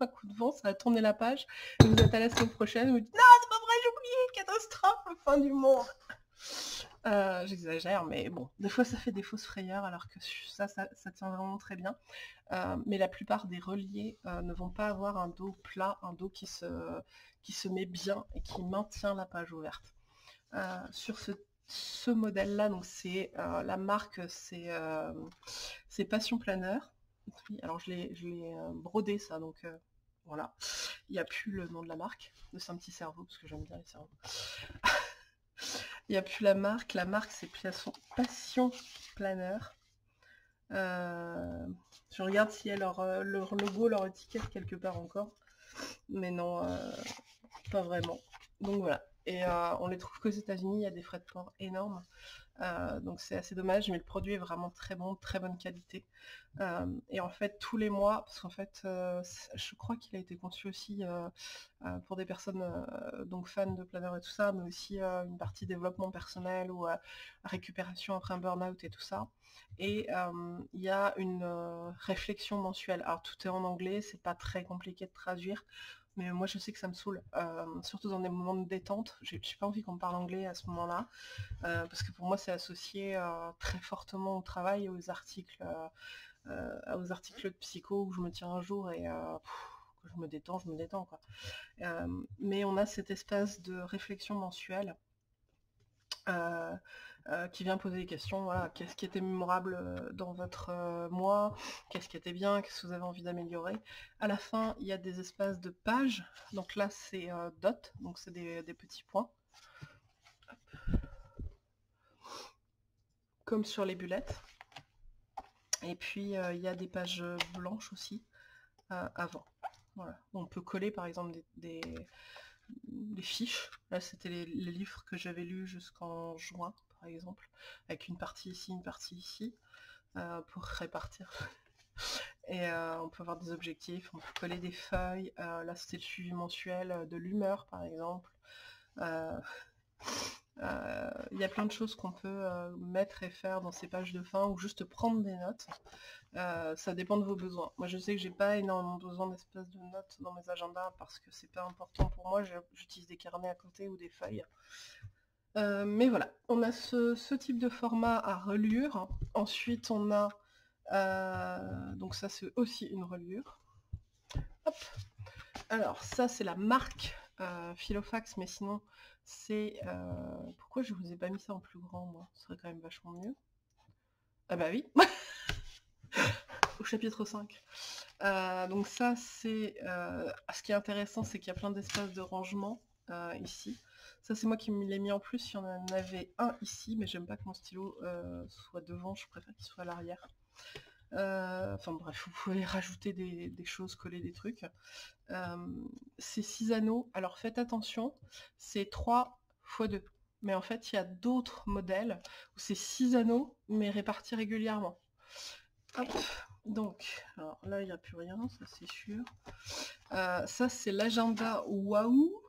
un coup de vent, ça a tourné la page, et vous êtes à la semaine prochaine, vous dites non c'est pas vrai j'ai oublié, catastrophe, fin du monde. Euh, j'exagère, mais bon, des fois ça fait des fausses frayeurs alors que ça, ça, tient vraiment très bien. Euh, mais la plupart des reliés euh, ne vont pas avoir un dos plat, un dos qui se, qui se met bien et qui maintient la page ouverte. sur ce ce modèle-là, donc c'est euh, la marque, c'est euh, Passion Planeur. alors je l'ai euh, brodé ça, donc voilà. Il n'y a plus le nom de la marque, de un petit cerveau, parce que j'aime bien les cerveaux. Il n'y a plus la marque. La marque, c'est Passion Planeur. je regarde s'il y a leur, logo, leur étiquette quelque part encore. Mais non, pas vraiment. Donc voilà. Et euh, on les trouve qu'aux États-Unis, il y a des frais de port énormes. Euh, donc c'est assez dommage, mais le produit est vraiment très bon, très bonne qualité. Euh, et en fait, tous les mois, parce qu'en fait, je crois qu'il a été conçu aussi pour des personnes donc fans de planeur et tout ça, mais aussi une partie développement personnel ou récupération après un burn-out et tout ça. Et il y a une réflexion mensuelle. Alors tout est en anglais, c'est pas très compliqué de traduire. Mais moi, je sais que ça me saoule, surtout dans des moments de détente. J'ai pas envie qu'on me parle anglais à ce moment-là, parce que pour moi, c'est associé très fortement au travail aux articles, aux articles de psycho où je me tiens un jour et que je me détends, je me détends mais on a cet espace de réflexion mensuelle euh, qui vient poser des questions. Voilà, qu'est-ce qui était mémorable euh, dans votre euh, mois Qu'est-ce qui était bien Qu'est-ce que vous avez envie d'améliorer À la fin, il y a des espaces de pages. Donc là, c'est dot, donc c'est des, petits points. Comme sur les bulettes. Et puis, il y a des pages blanches aussi avant. On peut coller par exemple des, fiches. Là, c'était les, livres que j'avais lus jusqu'en juin exemple, avec une partie ici, une partie ici, euh, pour répartir. Et euh, on peut avoir des objectifs, on peut coller des feuilles. Euh, là, c'était le suivi mensuel de l'humeur, par exemple. Il y a plein de choses qu'on peut mettre et faire dans ces pages de fin ou juste prendre des notes. ça dépend de vos besoins. Moi, je sais que j'ai pas énormément besoin d'espèces de notes dans mes agendas parce que c'est pas important pour moi. J'utilise des carnets à côté ou des feuilles. Euh, mais voilà, on a ce, type de format à reliure. Ensuite, on a... Euh, donc ça, c'est aussi une reliure. Alors, ça, c'est la marque euh, Philofax, mais sinon, c'est... Pourquoi je vous ai pas mis ça en plus grand, moi? Ce serait quand même vachement mieux. Ah bah oui Au chapitre 5. donc ça, c'est... Ce qui est intéressant, c'est qu'il y a plein d'espaces de rangement ici. Ça, c'est moi qui me l'ai mis en plus. Il y en avait un ici, mais j'aime pas que mon stylo euh, soit devant. Je préfère qu'il soit à l'arrière. Euh, enfin bref, vous pouvez rajouter des, choses, coller des trucs. Euh, c'est 6 anneaux. Alors faites attention, c'est 3 x 2. Mais en fait, il y a d'autres modèles où c'est 6 anneaux, mais répartis régulièrement. Hop. Donc, alors là, il n'y a plus rien, ça c'est sûr. Ça, c'est l'agenda Waouh.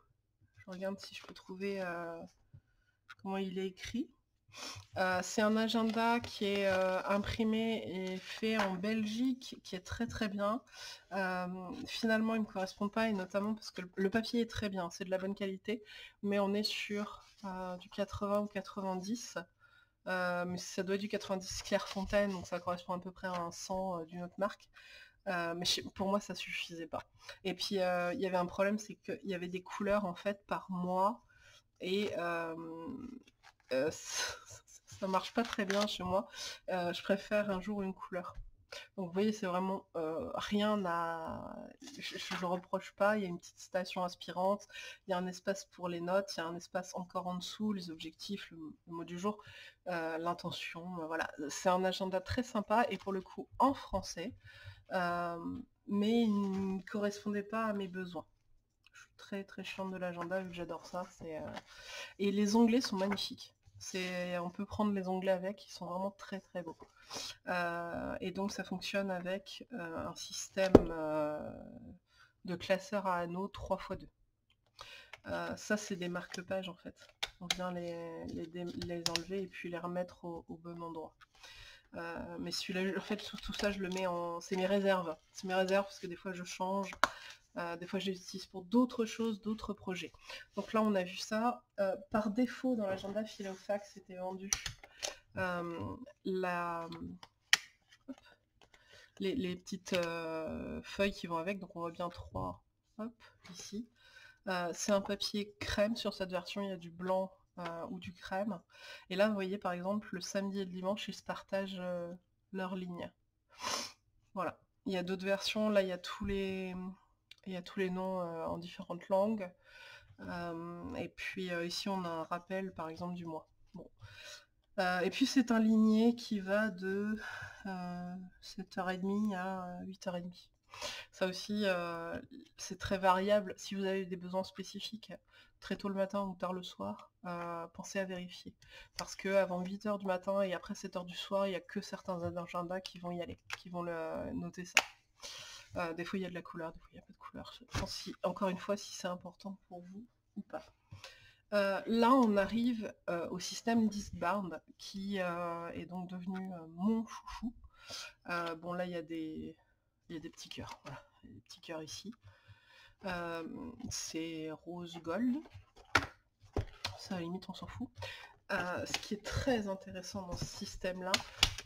Regarde si je peux trouver comment il est écrit. Euh, c'est un agenda qui est euh, imprimé et fait en Belgique, qui est très très bien. Euh, finalement, il ne me correspond pas, et notamment parce que le papier est très bien, c'est de la bonne qualité, mais on est sur du 80 ou 90. mais ça doit être du 90 Clairefontaine, donc ça correspond à peu près à un 100 d'une autre marque. Mais pour moi, ça suffisait pas. Et puis, il y avait un problème, c'est qu'il y avait des couleurs en fait par mois. Et euh, ça marche pas très bien chez moi. Euh, je préfère un jour une couleur. Donc vous voyez, c'est vraiment euh, rien à... Je ne reproche pas, il y a une petite station aspirante, il y a un espace pour les notes, il y a un espace encore en dessous, les objectifs, le, mot du jour, l'intention, voilà. C'est un agenda très sympa et pour le coup en français, mais il ne correspondait pas à mes besoins. Je suis très très chiante de l'agenda j'adore ça. Et les onglets sont magnifiques on peut prendre les onglets avec, ils sont vraiment très très beaux. Euh, et donc ça fonctionne avec euh, un système euh, de classeur à anneaux 3x2. ça c'est des marque-pages en fait. On vient les, les, enlever et puis les remettre au, bon endroit. Mais celui-là, en fait, tout ça, je le mets en... C'est mes réserves. C'est mes réserves parce que des fois, je change. Euh, des fois, je les utilise pour d'autres choses, d'autres projets. Donc là, on a vu ça. Euh, par défaut, dans l'agenda Philofax, c'était vendu euh, la... les, petites feuilles qui vont avec. Donc on voit bien trois. Hop, ici. C'est un papier crème. Sur cette version, il y a du blanc ou du crème. Et là, vous voyez, par exemple, le samedi et le dimanche, ils se partagent leur ligne. Voilà. Il y a d'autres versions. Là, il y a tous les il y a tous les noms euh, en différentes langues. Euh, et puis euh, ici on a un rappel par exemple du mois. Bon. et puis c'est un ligné qui va de 7h30 à 8h30. Ça aussi, c'est très variable. Si vous avez des besoins spécifiques, très tôt le matin ou tard le soir, pensez à vérifier. Parce que avant 8h du matin et après 7h du soir, il n'y a que certains agendas qui vont y aller, qui vont noter ça. Euh, des fois il y a de la couleur, des fois il n'y a pas de couleur. Je pense si, encore une fois si c'est important pour vous ou pas. Euh, là on arrive euh, au système Discbound qui est donc devenu mon chouchou. bon là il y a des. Il y a des petits cœurs, voilà, il y a des petits cœurs ici. c'est rose gold. Ça à limite on s'en fout. ce qui est très intéressant dans ce système-là,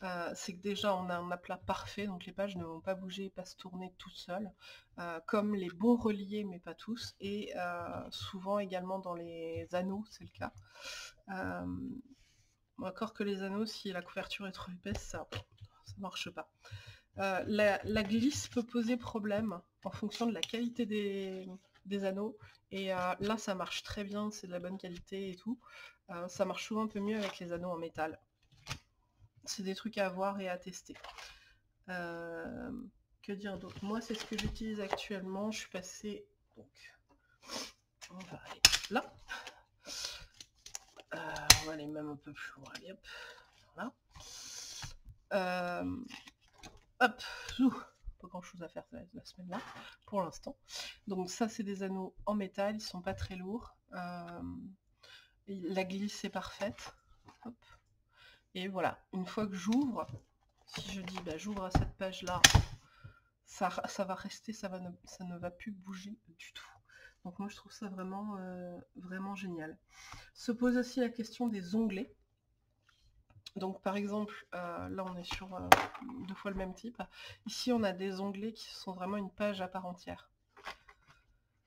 euh, c'est que déjà on a un aplat parfait, donc les pages ne vont pas bouger, pas se tourner toutes seules, euh, comme les bons reliés, mais pas tous, et euh, souvent également dans les anneaux, c'est le cas. encore que les anneaux, si la couverture est trop épaisse, ça ne marche pas. La, glisse peut poser problème en fonction de la qualité des, anneaux, et là ça marche très bien, c'est de la bonne qualité et tout. ça marche souvent un peu mieux avec les anneaux en métal c'est des trucs à voir et à tester. Euh, que dire d'autre? Moi, c'est ce que j'utilise actuellement. Je suis passée... Donc, on va aller là. Euh, on va aller même un peu plus loin. Voilà. Euh, hop. pas grand chose à faire la, semaine là, pour l'instant. Donc ça, c'est des anneaux en métal. Ils sont pas très lourds. la glisse est parfaite. Et voilà, une fois que j'ouvre, si je dis bah, j'ouvre à cette page-là, ça, ça, va rester, ça, va ne, ça ne va plus bouger du tout. Donc moi je trouve ça vraiment, euh, vraiment génial. Se pose aussi la question des onglets. Donc par exemple, euh, là on est sur euh, deux fois le même type. Ici on a des onglets qui sont vraiment une page à part entière.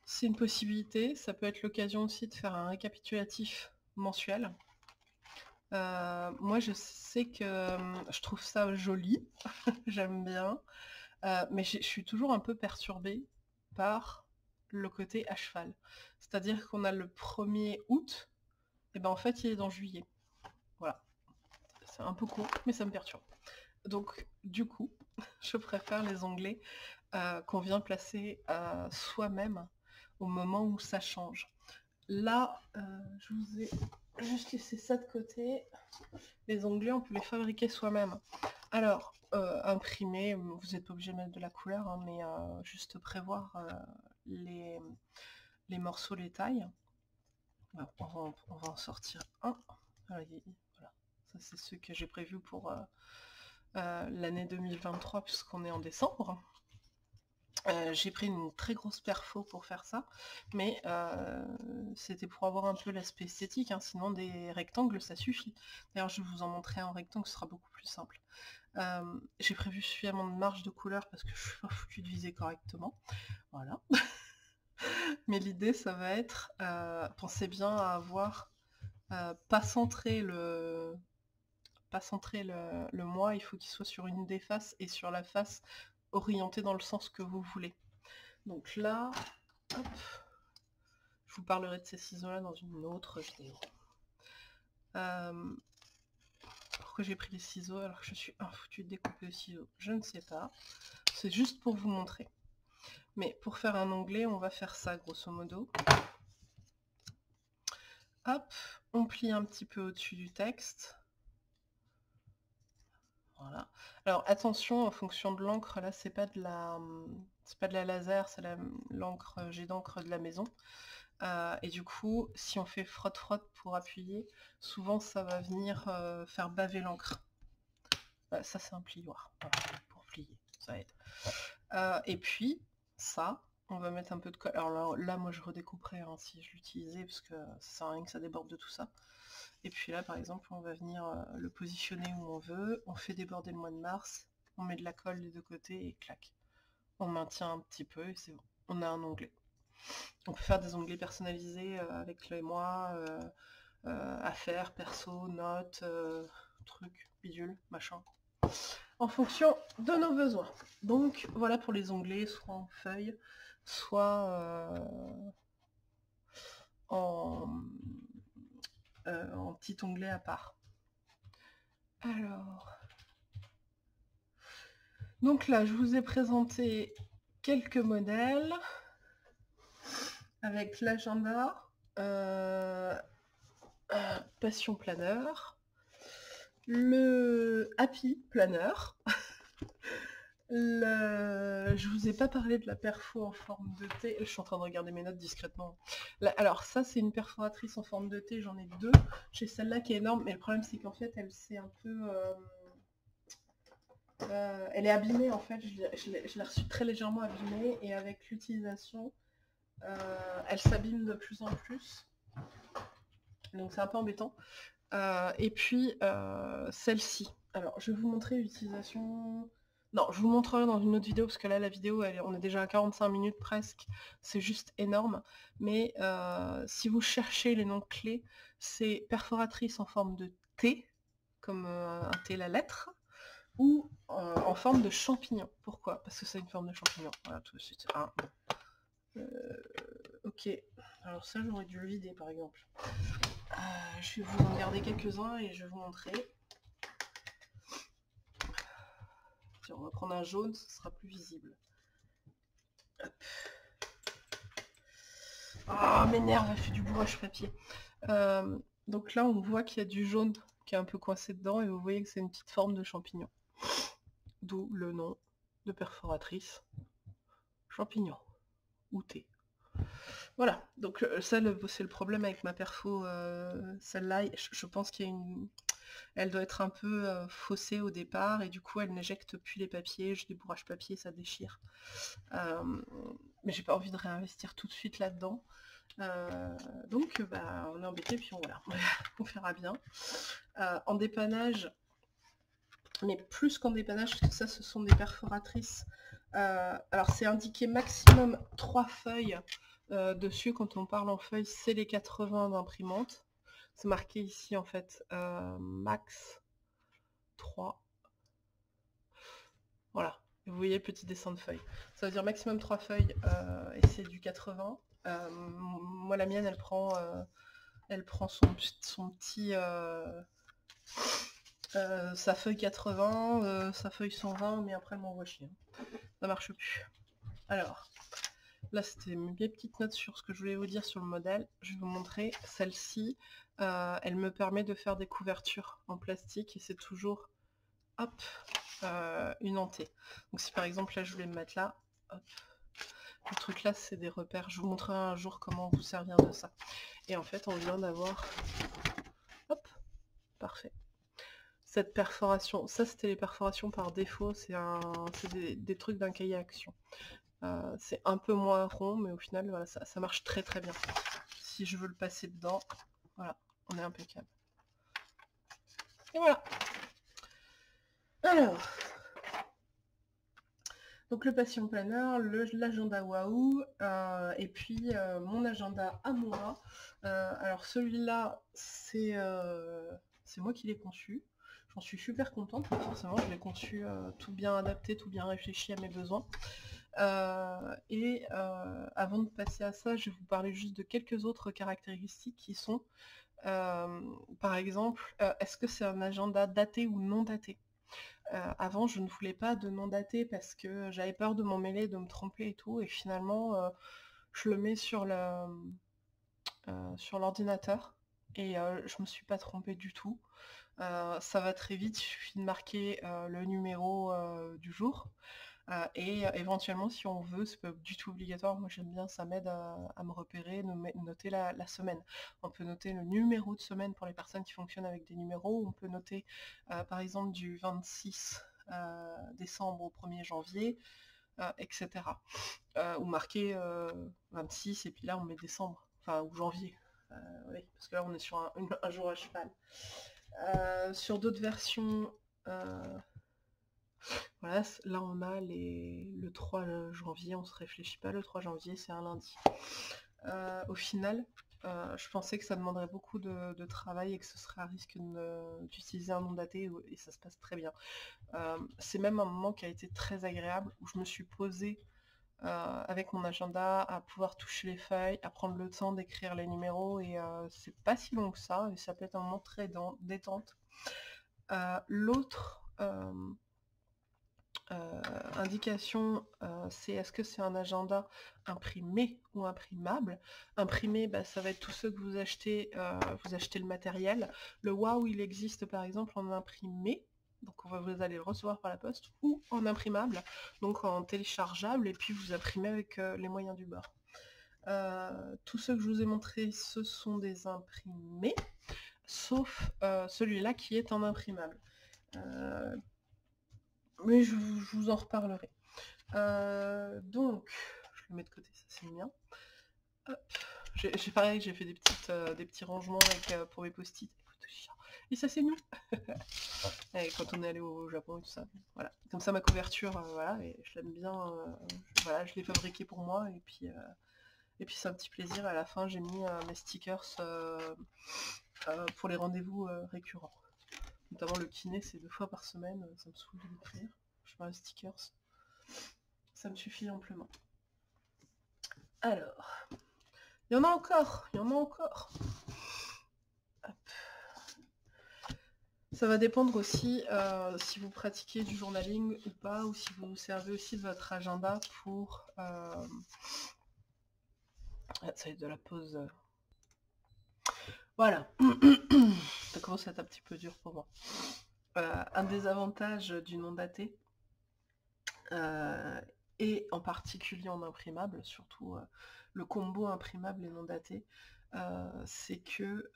C'est une possibilité, ça peut être l'occasion aussi de faire un récapitulatif mensuel. Euh, moi, je sais que euh, je trouve ça joli, j'aime bien, mais je suis toujours un peu perturbée par le côté à cheval. C'est-à-dire qu'on a le 1er août, et ben en fait il est dans juillet. C'est un peu court, mais ça me perturbe. Donc du coup, je préfère les onglets qu'on vient placer soi-même au moment où ça change. Là, je vous ai juste laissé ça de côté. Les onglets, on peut les fabriquer soi-même. Alors, imprimer, vous n'êtes pas obligé de mettre de la couleur, hein, mais juste prévoir les, les morceaux, les tailles. On va, en sortir un. C'est ce que j'ai prévu pour euh, euh, l'année 2023 puisqu'on est en décembre. Euh, j'ai pris une très grosse perfo pour faire ça, mais c'était pour avoir un peu l'aspect esthétique, hein, sinon des rectangles ça suffit. D'ailleurs je vais vous en montrer un rectangle, ce sera beaucoup plus simple. j'ai prévu suffisamment de marge de couleur parce que je suis pas foutu de viser correctement. Voilà. Mais l'idée, ça va être, pensez bien à avoir, pas centré le pas centré le, moi, il faut qu'il soit sur une des faces et sur la face orientée dans le sens que vous voulez. Donc là, je vous parlerai de ces ciseaux-là dans une autre vidéo. Euh, pourquoi j'ai pris les ciseaux alors que je suis un foutu de découper le ciseau Je ne sais pas. C'est juste pour vous montrer. Mais pour faire un onglet, on va faire ça grosso modo. Hop, on plie un petit peu au-dessus du texte. Voilà. Alors attention, en fonction de l'encre, là c'est pas de la c'est pas de la laser, c'est l'encre j'ai d'encre de la maison. Euh, et du coup, si on fait frotte-frotte pour appuyer, souvent ça va venir euh, faire baver l'encre. Euh, ça c'est un plioir, pour plier, ça aide. et puis, ça. On va mettre un peu de colle. Alors là, moi je redécouperais hein, si je l'utilisais parce que ça sert à rien que ça déborde de tout ça. Et puis là par exemple on va venir euh, le positionner où on veut. On fait déborder le mois de mars. On met de la colle des deux côtés et clac. On maintient un petit peu et c'est bon. On a un onglet. On peut faire des onglets personnalisés euh, avec les mois, euh, affaires, perso, notes, trucs, bidule, machin en fonction de nos besoins. Donc voilà pour les onglets, soit en feuille, soit euh, en, euh, en petit onglet à part. Alors, donc là, je vous ai présenté quelques modèles avec l'agenda, euh, passion planeur, le Happy Planner. le... Je vous ai pas parlé de la perfo en forme de T. Je suis en train de regarder mes notes discrètement. Alors ça c'est une perforatrice en forme de T, j'en ai deux. J'ai celle-là qui est énorme, mais le problème c'est qu'en fait elle s'est un peu... Euh, euh, elle est abîmée en fait, je l'ai reçue très légèrement abîmée et avec l'utilisation, euh, elle s'abîme de plus en plus. Donc c'est un peu embêtant. Et puis celle-ci. Alors je vais vous montrer l'utilisation. Non, je vous montrerai dans une autre vidéo parce que là la vidéo on est déjà à 45 minutes presque, c'est juste énorme. Mais euh, si vous cherchez les noms clés, c'est perforatrice en forme de T, comme un T la lettre, ou en forme de champignon. Pourquoi? Parce que c'est une forme de champignon. Voilà tout de suite. Ah, ok, alors ça j'aurais dû le vider par exemple. Euh, je vais vous en garder quelques-uns et je vais vous montrer. On va prendre un jaune, ce sera plus visible. Ah, m'énerve, elle fait du bourrage papier. Euh, donc là, on voit qu'il y a du jaune qui est un peu coincé dedans et vous voyez que c'est une petite forme de champignon. D'où le nom de perforatrice champignon ou thé. Voilà, donc euh, ça c'est le problème avec ma perfo, euh, celle-là, je, pense qu'il y a une... Elle doit être un peu euh, faussée au départ et du coup elle n'éjecte plus les papiers, je débourrage papier, ça déchire. mais j'ai pas envie de réinvestir tout de suite là-dedans. donc bah, on est embêté puis on, voilà, on verra bien. en dépannage, mais plus qu'en dépannage, parce que ça ce sont des perforatrices. alors c'est indiqué maximum 3 feuilles euh, dessus, quand on parle en feuille, c'est les 80 d'imprimante. C'est marqué ici en fait euh, max 3. Voilà, vous voyez petit dessin de feuille. Ça veut dire maximum 3 feuilles euh, et c'est du 80. moi la mienne elle prend elle prend son, son petit sa feuille 80, sa feuille 120, mais après elle m'envoie chier. Ça marche plus. Alors, là c'était mes petites notes sur ce que je voulais vous dire sur le modèle. Je vais vous montrer celle-ci. elle me permet de faire des couvertures en plastique et c'est toujours hop, une hantée. Donc si par exemple là je voulais me mettre là, hop, le truc là c'est des repères. Je vous montrerai un jour comment vous servir de ça. Et en fait on vient d'avoir, hop, parfait. Cette perforation, ça c'était les perforations par défaut, c'est un, des, trucs d'un cahier action. Euh, c'est un peu moins rond, mais au final voilà, ça, marche très très bien. Si je veux le passer dedans, voilà, on est impeccable. Et voilà. Alors, donc le patient planner, l'agenda Waouh, et puis euh, mon agenda à moi. Euh, alors celui-là, c'est moi qui l'ai conçu. J'en suis super contente, forcément, je l'ai conçu tout bien adapté, tout bien réfléchi à mes besoins. Et avant de passer à ça, je vais vous parler juste de quelques autres caractéristiques qui sont, par exemple, est-ce que c'est un agenda daté ou non daté? Euh, avant, je ne voulais pas de nom daté parce que j'avais peur de m'en mêler, de me tromper et tout. Et finalement, euh, je le mets euh, sur l'ordinateur et je me suis pas trompée du tout. ça va très vite, il suffit de marquer le numéro du jour. Euh, et euh, éventuellement, si on veut, c'est pas du tout obligatoire. Moi, j'aime bien, ça m'aide à, me repérer, noter la, semaine. On peut noter le numéro de semaine pour les personnes qui fonctionnent avec des numéros. On peut noter, euh, par exemple, du 26 décembre au 1er janvier, etc. ou marquer 26 et puis là, on met décembre, enfin, ou janvier. oui, parce que là, on est sur un jour à cheval. sur d'autres versions, voilà, là on a les... le 3 janvier, on se réfléchit pas, le 3 janvier c'est un lundi. Euh, au final, euh, je pensais que ça demanderait beaucoup de, travail et que ce serait à risque d'utiliser un nom daté et ça se passe très bien. Euh, c'est même un moment qui a été très agréable où je me suis posée avec mon agenda à pouvoir toucher les feuilles, à prendre le temps d'écrire les numéros et c'est pas si long que ça et ça peut être un moment très détente. L'autre euh, indication, euh, c'est est-ce que c'est un agenda imprimé ou imprimable? Imprimé, bah, ça va être tous ceux que vous achetez, euh, vous achetez le matériel. Le wow, il existe par exemple en imprimé, donc vous allez le recevoir par la poste, ou en imprimable, donc en téléchargeable, et puis vous imprimez avec les moyens du bord. tous ceux que je vous ai montrés, ce sont des imprimés, sauf celui-là qui est en imprimable mais je, vous en reparlerai. Euh, donc, je le mets de côté, ça c'est bien. J'ai pareil, j'ai fait des, euh, des petits rangements euh, pour mes post-it. Et ça c'est nous Quand on est allé au Japon et tout ça. Voilà. Comme ça ma couverture, voilà, je l'aime bien. je, voilà, je l'ai fabriqué pour moi et puis et puis c'est un petit plaisir. À la fin j'ai mis mes stickers pour les rendez-vous récurrents. Notamment le kiné, c'est deux fois par semaine, ça me saoule de l'écrire. Je parle stickers. Ça me suffit amplement. Alors, il y en a encore, il y en a encore. Ça va dépendre aussi euh, si vous pratiquez du journaling ou pas, ou si vous vous servez aussi de votre agenda pour... Euh... Ah, ça va être de la pause. Voilà. commence à être un petit peu dur pour moi. Euh, un des avantages du non daté, euh, et en particulier en imprimable, surtout euh, le combo imprimable et non daté, c'est que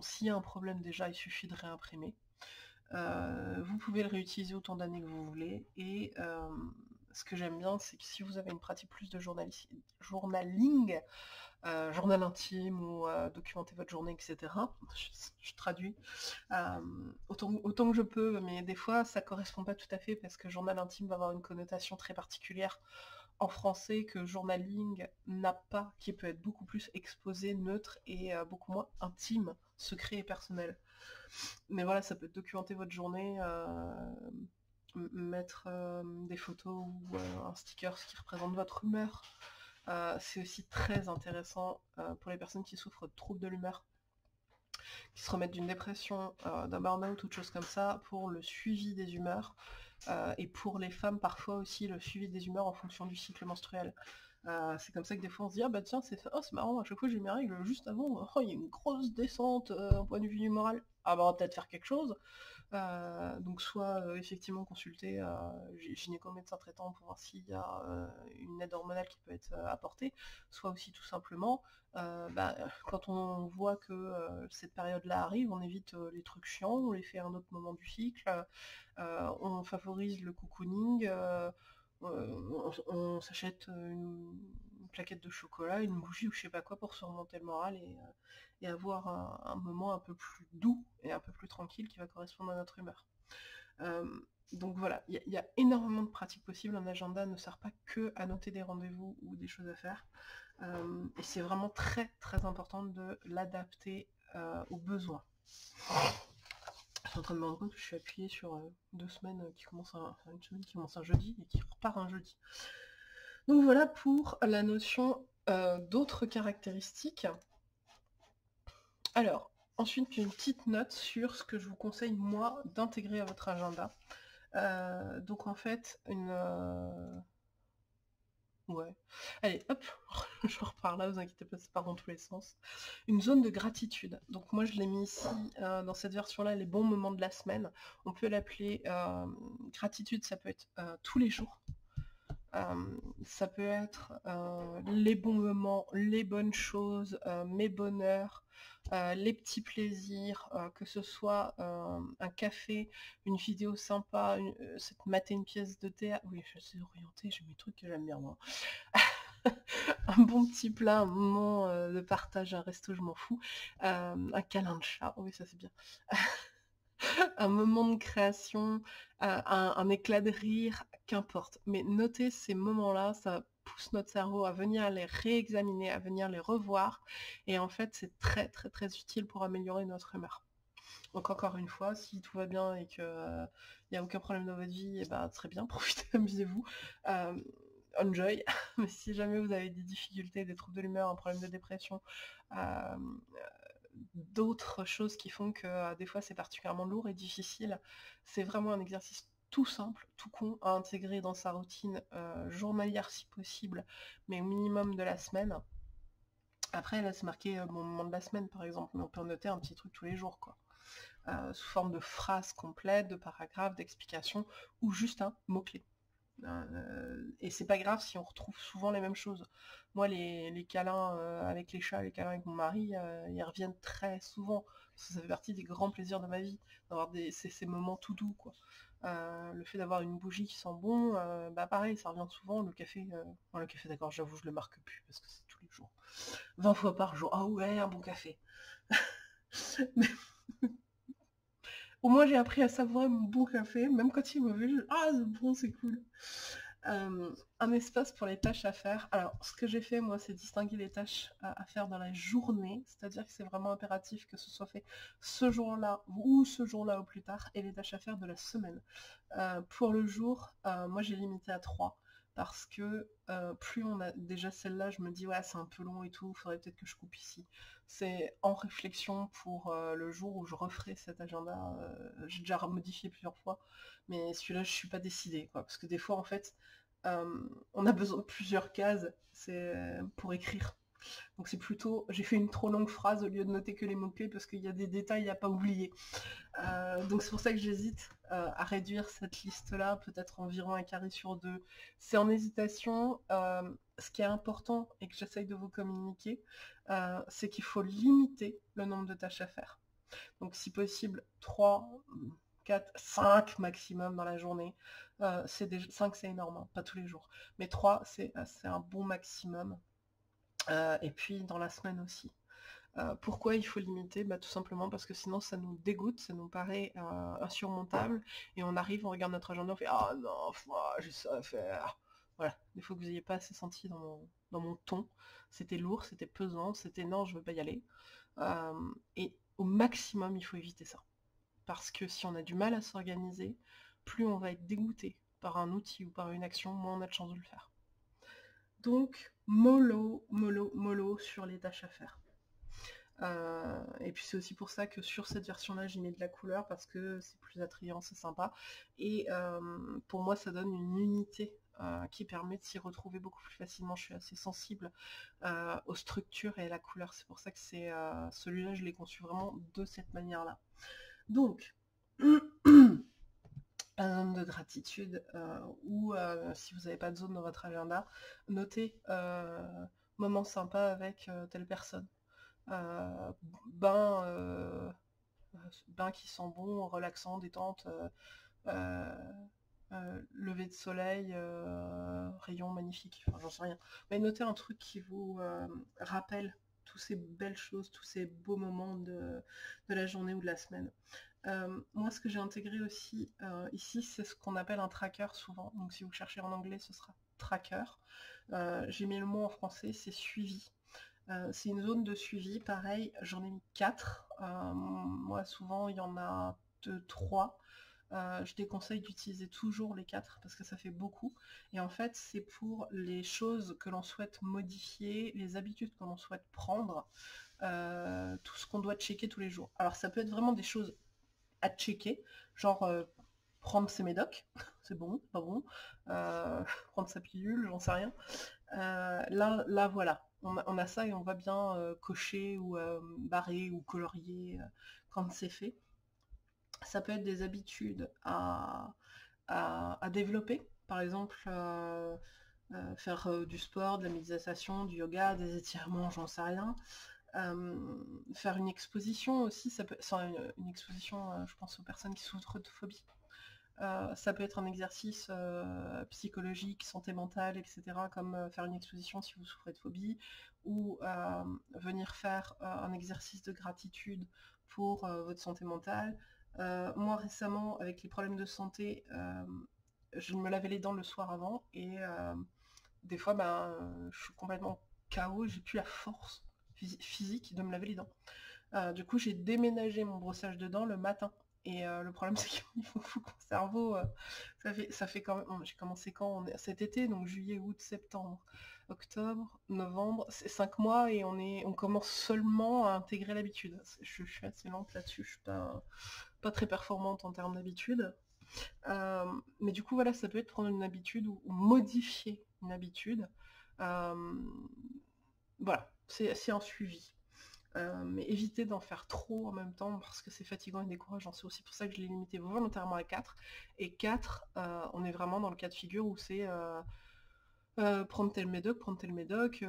s'il y a un problème déjà, il suffit de réimprimer. vous pouvez le réutiliser autant d'années que vous voulez et ce que j'aime bien, c'est que si vous avez une pratique plus de journaling, euh, journal intime ou euh, documenter votre journée, etc. Je, traduis euh, autant, autant, que je peux, mais des fois ça correspond pas tout à fait parce que journal intime va avoir une connotation très particulière en français que journaling n'a pas, qui peut être beaucoup plus exposé, neutre et beaucoup moins intime, secret et personnel. Mais voilà, ça peut documenter votre journée, mettre des photos ou un sticker qui représente votre humeur, euh, c'est aussi très intéressant euh, pour les personnes qui souffrent de troubles de l'humeur. qui se remettent d'une dépression, d'un burn-out ou de choses comme ça, pour le suivi des humeurs, et pour les femmes parfois aussi le suivi des humeurs en fonction du cycle menstruel. c'est comme ça que des fois on se dit ah bah tiens c'est oh, marrant à chaque fois j'ai mes règles juste avant oh, il y a une grosse descente en point de vue moral ah bah on va peut-être faire quelque chose euh, donc soit euh, effectivement consulter euh, gynéco-médecin traitant pour voir s'il y a une aide hormonale qui peut être apportée, soit aussi tout simplement, bah, quand on voit que cette période-là arrive, on évite les trucs chiants, on les fait à un autre moment du cycle, on favorise le cocooning, on, s'achète une, plaquette de chocolat, une bougie ou je sais pas quoi pour surmonter le moral et, et avoir un, moment un peu plus doux et un peu plus tranquille qui va correspondre à notre humeur. Euh, donc voilà, il y, a énormément de pratiques possibles. Un agenda ne sert pas que à noter des rendez-vous ou des choses à faire. Euh, et c'est vraiment très très important de l'adapter euh, aux besoins. Je suis en train de me rendre compte que je suis appuyée sur deux semaines qui commencent un, une semaine qui commence un jeudi et qui repart un jeudi. Donc voilà pour la notion d'autres caractéristiques. Alors, ensuite, une petite note sur ce que je vous conseille, moi, d'intégrer à votre agenda. Euh, donc, en fait, une... Euh, ouais. Allez, hop, je repars là, vous inquiétez pas, c'est pas dans tous les sens. Une zone de gratitude. Donc moi je l'ai mis ici, euh, dans cette version-là, les bons moments de la semaine. On peut l'appeler gratitude, ça peut être tous les jours. Ça peut être les bons moments, les bonnes choses, mes bonheurs, euh, les petits plaisirs, euh, que ce soit euh, un café, une vidéo sympa, cette mater une pièce de théâtre. Oui, je suis orientée, j'ai mes trucs que j'aime bien moi. un bon petit plat, un moment de partage, un resto, je m'en fous. un câlin de chat, oui ça c'est bien. un moment de création, un, un, éclat de rire, qu'importe. Mais notez ces moments-là, ça pousse notre cerveau à venir les réexaminer, à venir les revoir. Et en fait, c'est très très très utile pour améliorer notre humeur. Donc encore une fois, si tout va bien et qu'il n'y a aucun problème dans votre vie, et eh ben, très bien, profitez, amusez-vous. Euh, enjoy. Mais si jamais vous avez des difficultés, des troubles de l'humeur, un problème de dépression, euh, d'autres choses qui font que euh, des fois c'est particulièrement lourd et difficile, c'est vraiment un exercice tout simple, tout con à intégrer dans sa routine euh, journalière si possible, mais au minimum de la semaine. Après, là, c'est marqué mon moment de la semaine, par exemple, mais on peut noter un petit truc tous les jours, quoi. Euh, sous forme de phrases complètes, de paragraphes, d'explications, ou juste un mot-clé. Et c'est pas grave si on retrouve souvent les mêmes choses. Moi, les, câlins avec les chats, les câlins avec mon mari, ils reviennent très souvent. ça fait partie des grands plaisirs de ma vie, d'avoir ces, ces moments tout doux, quoi. Euh, le fait d'avoir une bougie qui sent bon, euh, bah pareil, ça revient souvent. Le café, euh, le café d'accord, j'avoue, je le marque plus parce que c'est tous les jours. 20 fois par jour. Ah ouais, un bon café. Au moins j'ai appris à savoir mon bon café, même quand il est mauvais, ah c'est bon, c'est cool. Euh, un espace pour les tâches à faire. Alors, ce que j'ai fait, moi, c'est distinguer les tâches à, faire dans la journée, c'est-à-dire que c'est vraiment impératif que ce soit fait ce jour-là ou ce jour-là au plus tard, et les tâches à faire de la semaine. Euh, pour le jour, euh, moi, j'ai limité à 3 parce que plus on a déjà celle-là, je me dis ouais c'est un peu long et tout, il faudrait peut-être que je coupe ici. C'est en réflexion pour le jour où je referai cet agenda. J'ai déjà modifié plusieurs fois, mais celui-là je suis pas décidée quoi, parce que des fois en fait on a besoin de plusieurs cases, pour écrire. Donc c'est plutôt, j'ai fait une trop longue phrase au lieu de noter que les mots-clés parce qu'il y a des détails à pas oublier. Euh, donc c'est pour ça que j'hésite euh, à réduire cette liste-là, peut-être environ un carré sur deux. C'est en hésitation. ce qui est important et que j'essaye de vous communiquer, c'est qu'il faut limiter le nombre de tâches à faire. Donc si possible, 3, 4, 5 maximum dans la journée. Euh, c'est 5 c'est énorme, hein, pas tous les jours. Mais 3 c'est un bon maximum. Euh, et puis dans la semaine aussi. Euh, pourquoi il faut limiter? Bah, Tout simplement parce que sinon ça nous dégoûte, ça nous paraît insurmontable, et on arrive, on regarde notre agenda, on fait Ah non, j'ai ça à faire. Voilà, des fois que vous n'ayez pas assez senti dans mon, dans mon ton, c'était lourd, c'était pesant, c'était non, je veux pas y aller. et au maximum, il faut éviter ça. Parce que si on a du mal à s'organiser, plus on va être dégoûté par un outil ou par une action, moins on a de chance de le faire. Donc, mollo, mollo, mollo sur les tâches à faire. et puis c'est aussi pour ça que sur cette version-là, j'y mets de la couleur parce que c'est plus attrayant, c'est sympa. Et pour moi, ça donne une unité qui permet de s'y retrouver beaucoup plus facilement. Je suis assez sensible aux structures et à la couleur. C'est pour ça que c'est celui-là, je l'ai conçu vraiment de cette manière-là. Donc, zone de gratitude ou si vous n'avez pas de zone dans votre agenda, notez moment sympa avec telle personne. bain, bain qui sent bon, relaxant, détente, lever de soleil, rayon magnifique, enfin j'en sais rien. Mais notez un truc qui vous rappelle toutes ces belles choses, tous ces beaux moments de, la journée ou de la semaine. Moi, ce que j'ai intégré aussi ici, c'est ce qu'on appelle un tracker souvent. Donc, si vous cherchez en anglais, ce sera tracker. j'ai mis le mot en français, c'est suivi. c'est une zone de suivi, pareil, j'en ai mis 4. moi, souvent, il y en a 2, 3. Euh, je déconseille d'utiliser toujours les quatre parce que ça fait beaucoup. Et en fait, c'est pour les choses que l'on souhaite modifier, les habitudes que l'on souhaite prendre, euh, tout ce qu'on doit checker tous les jours. Alors ça peut être vraiment des choses à checker, genre euh, prendre ses médocs, c'est bon, pas bon, prendre sa pilule, j'en sais rien. là, là, voilà, on a, ça et on va bien cocher ou barrer ou colorier quand c'est fait ça peut être des habitudes à, développer. Par exemple, euh, euh, faire euh, du sport, de la méditation, du yoga, des étirements, j'en sais rien. Faire une exposition aussi, ça peut, une, exposition, je pense aux personnes qui souffrent de phobie. ça peut être un exercice psychologique, santé mentale, etc., comme faire une exposition si vous souffrez de phobie, ou venir faire un exercice de gratitude pour votre santé mentale, euh, moi récemment, avec les problèmes de santé, euh, je me lavais les dents le soir avant et euh, des fois, ben, je suis complètement KO, j'ai plus la force physique de me laver les dents. du coup, j'ai déménagé mon brossage de dents le matin. Et le problème, c'est qu'il faut que mon cerveau, ça, fait, ça fait quand même, j'ai commencé quand Cet été, donc juillet, août, septembre, octobre, novembre, c'est cinq mois et on, est, on commence seulement à intégrer l'habitude. Je, suis assez lente là-dessus, je suis pas, très performante en termes d'habitude. Euh, mais du coup, voilà, ça peut être prendre une habitude ou, modifier une habitude. Euh, voilà, c'est un suivi. Euh, mais éviter d'en faire trop en même temps parce que c'est fatigant et décourageant. C'est aussi pour ça que je l'ai limité volontairement à 4. Et 4, on est vraiment dans le cas de figure où c'est prendre tel médoc, prendre tel médoc,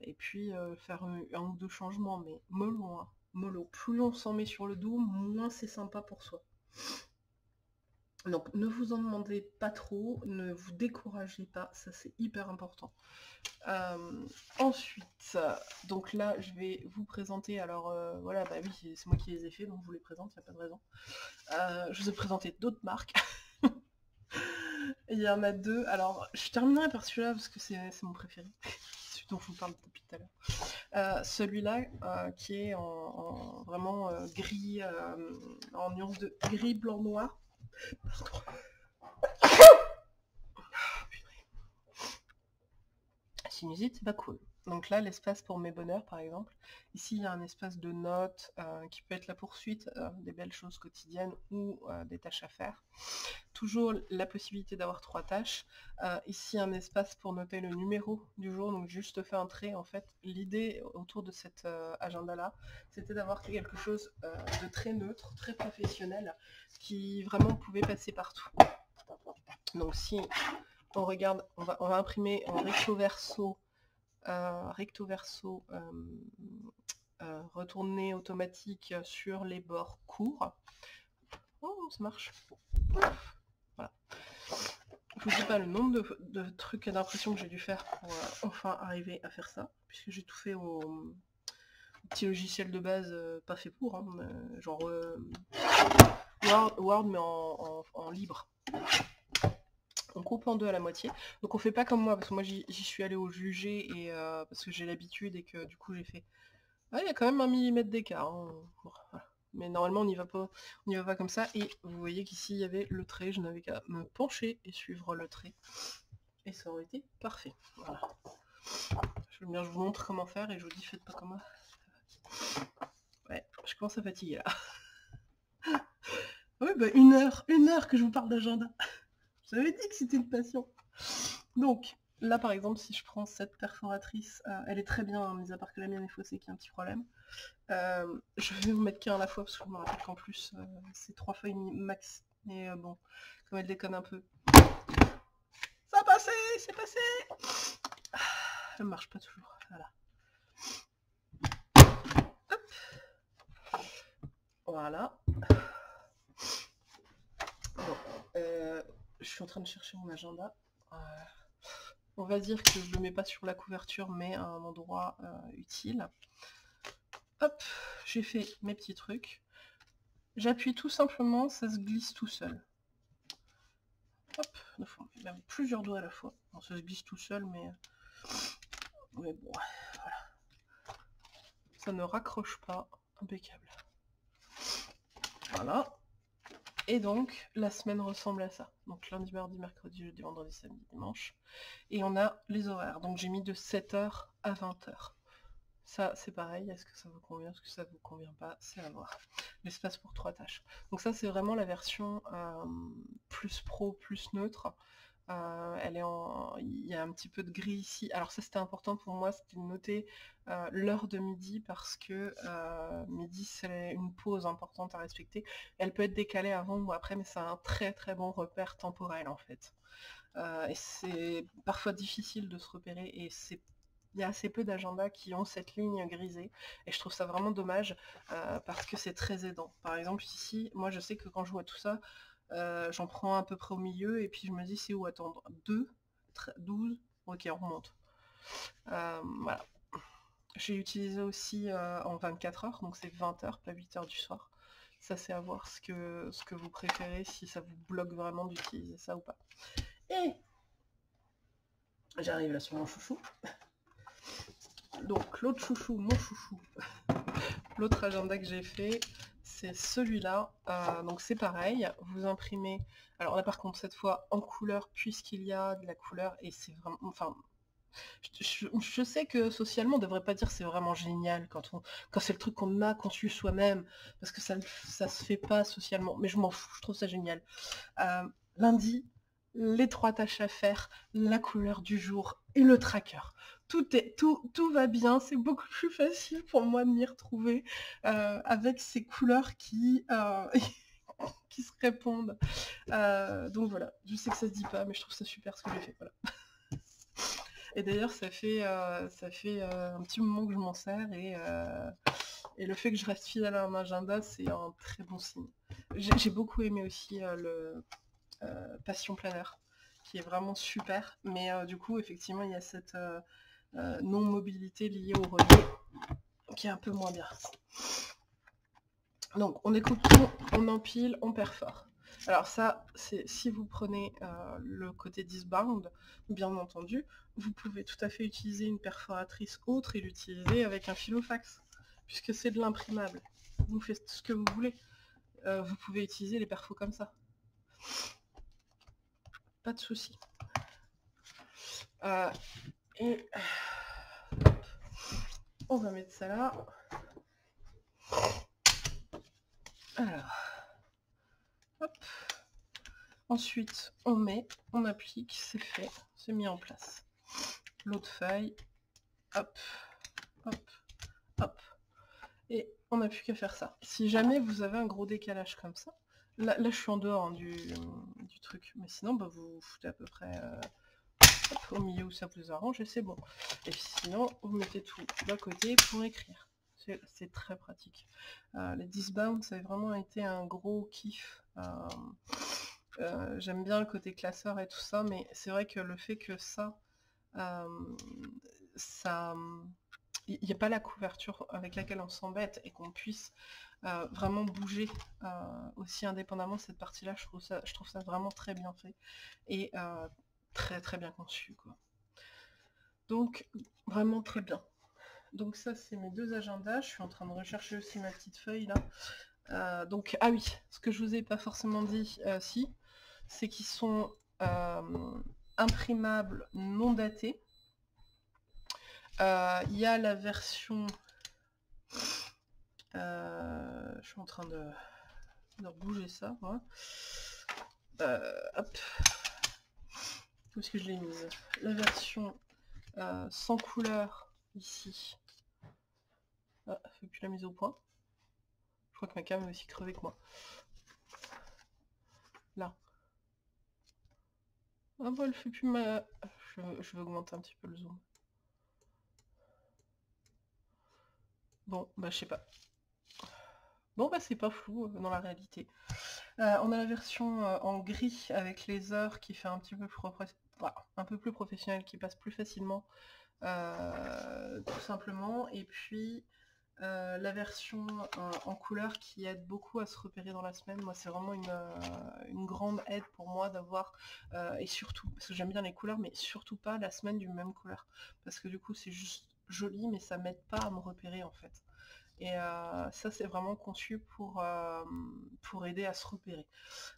et puis faire un, un, ou deux changements, mais mollo, hein mollo. Plus on s'en met sur le dos, moins c'est sympa pour soi. Donc ne vous en demandez pas trop, ne vous découragez pas, ça c'est hyper important. Euh, ensuite, donc là je vais vous présenter, alors euh, voilà, bah oui, c'est moi qui les ai fait, donc je vous les présente, il n'y a pas de raison. Euh, je vous ai présenté d'autres marques. Il y en a deux, alors je terminerai par celui-là parce que c'est mon préféré dont je vous parle depuis tout à l'heure. Celui-là, qui est en, vraiment euh, gris, en nuance de gris, blanc, noir. Sinusite, c'est pas cool. Donc là, l'espace pour mes bonheurs, par exemple. Ici, il y a un espace de notes qui peut être la poursuite des belles choses quotidiennes ou des tâches à faire toujours la possibilité d'avoir trois tâches. Euh, ici, un espace pour noter le numéro du jour, donc juste faire un trait. En fait, l'idée autour de cet euh, agenda-là, c'était d'avoir quelque chose euh, de très neutre, très professionnel, qui vraiment pouvait passer partout. Donc si on regarde, on va, imprimer en recto verso, recto verso retourné automatique sur les bords courts. Oh, ça marche. Je vous dis pas le nombre de, trucs et d'impressions que j'ai dû faire pour euh, enfin arriver à faire ça, puisque j'ai tout fait au, petit logiciel de base euh, pas fait pour, hein, genre euh, Word, mais en, libre. On coupe en deux à la moitié. Donc on fait pas comme moi, parce que moi j'y suis allé au jugé et parce que j'ai l'habitude et que du coup j'ai fait. il y a quand même un millimètre d'écart. Hein. Mais normalement, on n'y va pas, on va pas comme ça. Et vous voyez qu'ici, il y avait le trait. Je n'avais qu'à me pencher et suivre le trait. Et ça aurait été parfait. Voilà. Je, je vous montre comment faire et je vous dis, faites pas comme moi. commence à fatiguer là. oui, bah une heure, une heure que je vous parle d'agenda. J'avais dit que c'était une passion. Donc, là par exemple, si je prends cette perforatrice, euh, elle est très bien, hein, mis à part que la mienne est faussée, qui a un petit problème. Euh, je vais vous mettre qu'un à la fois, parce que je me rappelle qu'en plus, euh, c'est trois fois max. Mais bon, comme elle déconne un peu. Ça a passé, c'est passé ah, Elle marche pas toujours, voilà. Voilà. Euh, je suis en train de chercher mon agenda. Euh, on va dire que je ne le mets pas sur la couverture, mais à un endroit euh, utile. Hop, j'ai fait mes petits trucs. J'appuie tout simplement, ça se glisse tout seul. Hop, même plusieurs doigts à la fois. ça se glisse tout seul, mais... Mais bon, voilà. Ça ne raccroche pas. Impeccable. Voilà. Et donc, la semaine ressemble à ça. Donc lundi, mardi, mercredi, jeudi, vendredi, samedi, dimanche. Et on a les horaires. Donc j'ai mis de 7h à 20h. Ça, c'est pareil. Est-ce que ça vous convient? Est-ce que ça vous convient pas? C'est à voir. L'espace pour trois tâches. Donc ça, c'est vraiment la version euh, plus pro, plus neutre. Euh. Il y a un petit peu de gris ici. Alors ça c'était important pour moi, c'était de noter euh, l'heure de midi parce que euh, midi c'est une pause importante à respecter. Elle peut être décalée avant ou après, mais c'est un très très bon repère temporel en fait. et c'est parfois difficile de se repérer et c'est il y a assez peu d'agendas qui ont cette ligne grisée et je trouve ça vraiment dommage parce que c'est très aidant. Par exemple ici, moi je sais que quand je vois tout ça, euh, j'en prends à peu près au milieu et puis je me dis c'est où? Attendre 2, 12, ok on remonte. Euh, voilà. J'ai utilisé aussi euh, en 24 heures, donc c'est 20 heures, pas 8 heures du soir. Ça c'est à voir ce que, ce que vous préférez, si ça vous bloque vraiment d'utiliser ça ou pas. Et j'arrive là sur mon chouchou. Donc l'autre chouchou, mon chouchou, l'autre agenda que j'ai fait, c'est celui-là. Euh, donc c'est pareil, vous imprimez. Alors là par contre cette fois en couleur puisqu'il y a de la couleur et c'est vraiment. Enfin, je, sais que socialement on devrait pas dire c'est vraiment génial quand c'est le truc qu'on a conçu soi-même parce que ça ça se fait pas socialement. Mais je m'en fous, je trouve ça génial. Euh, lundi, les trois tâches à faire, la couleur du jour et le tracker. Tout, est, tout, tout va bien, c'est beaucoup plus facile pour moi de m'y retrouver euh, avec ces couleurs qui, euh, qui se répondent. Euh, donc voilà, je sais que ça se dit pas, mais je trouve ça super ce que j'ai fait. Voilà. Et d'ailleurs, ça fait, ça fait un petit moment que je m'en sers et, et le fait que je reste fidèle à un agenda, c'est un très bon signe. J'ai beaucoup aimé aussi le Passion Planner, qui est vraiment super. Mais du coup, effectivement, il y a cette non-mobilité liée au relais qui est un peu moins bien. Donc, on écoute tout, on empile, on perfore. Alors ça, c'est si vous prenez le côté disbound, bien entendu, vous pouvez tout à fait utiliser une perforatrice autre et l'utiliser avec un filofax, puisque c'est de l'imprimable. Vous faites ce que vous voulez. vous pouvez utiliser les perfos comme ça de souci. Euh, et on va mettre ça là. Alors, hop. Ensuite, on met, on applique, c'est fait, c'est mis en place. L'autre feuille, hop, hop, hop. Et on n'a plus qu'à faire ça. Si jamais vous avez un gros décalage comme ça, Là, je suis en dehors hein, du, truc. Mais sinon, bah, vous vous foutez à peu près euh, au milieu où ça vous arrange et c'est bon. Et sinon, vous mettez tout d'un côté pour écrire. C'est très pratique. Euh, les disbound, ça a vraiment été un gros kiff. Euh, j'aime bien le côté classeur et tout ça, mais c'est vrai que le fait que ça, ça il n'y a pas la couverture avec laquelle on s'embête et qu'on puisse euh, vraiment bouger euh, aussi indépendamment cette partie-là, je, trouve ça, vraiment très bien fait et euh, très très bien conçu. Quoi. Donc vraiment très bien. Donc ça c'est mes deux agendas, je suis en train de rechercher aussi ma petite feuille là. donc ah oui, ce que je vous ai pas forcément dit si, c'est qu'ils sont imprimables non datés. Il y a la version euh, Je suis en train de, de bouger ça. Euh, hop. Où est-ce que je l'ai mise La version euh, sans couleur, ici. Ah, fait plus la mise au point. Je crois que ma cam est aussi crevée que moi. Là. Ah bah elle fait plus ma... Je, je vais augmenter un petit peu le zoom. Bon, bah je sais pas. Bon bah c'est pas flou euh, dans la réalité. Euh, on a la version euh, en gris avec les heures qui fait un petit peu plus, professionnel, qui passe plus facilement tout simplement. Et puis la version en couleur qui aide beaucoup à se repérer dans la semaine. Moi c'est vraiment une, grande aide pour moi d'avoir, et surtout, parce que j'aime bien les couleurs, mais surtout pas la semaine d'une même couleur. Parce que du coup c'est juste joli, mais ça m'aide pas à me repérer en fait. Et euh, ça, c'est vraiment conçu pour, euh, pour aider à se repérer.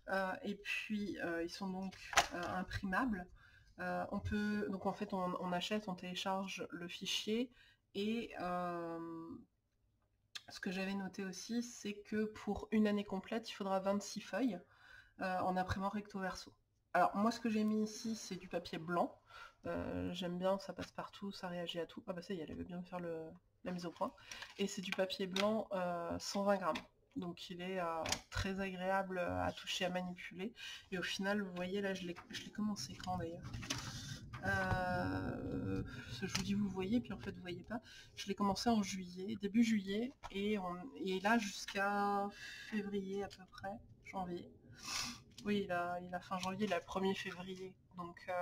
Euh, et puis, ils sont donc imprimables. on peut, donc en fait, on, achète, on télécharge le fichier. Et ce que j'avais noté aussi, c'est que pour une année complète, il faudra 26 feuilles en imprimant recto verso. Alors moi ce que j'ai mis ici c'est du papier blanc. J'aime bien, ça passe partout, ça réagit à tout. Ah bah ça y est, elle veut bien me faire le, la mise au point. Et c'est du papier blanc 120 euh, grammes. Donc il est euh, très agréable euh, à toucher, à manipuler. Et au final, vous voyez là, je l'ai commencé quand d'ailleurs je vous dis vous voyez, puis en fait vous voyez pas. Je l'ai commencé en juillet, début juillet, et, on, et là jusqu'à février à peu près, janvier. Oui, il a, fin janvier, il a 1er février. Donc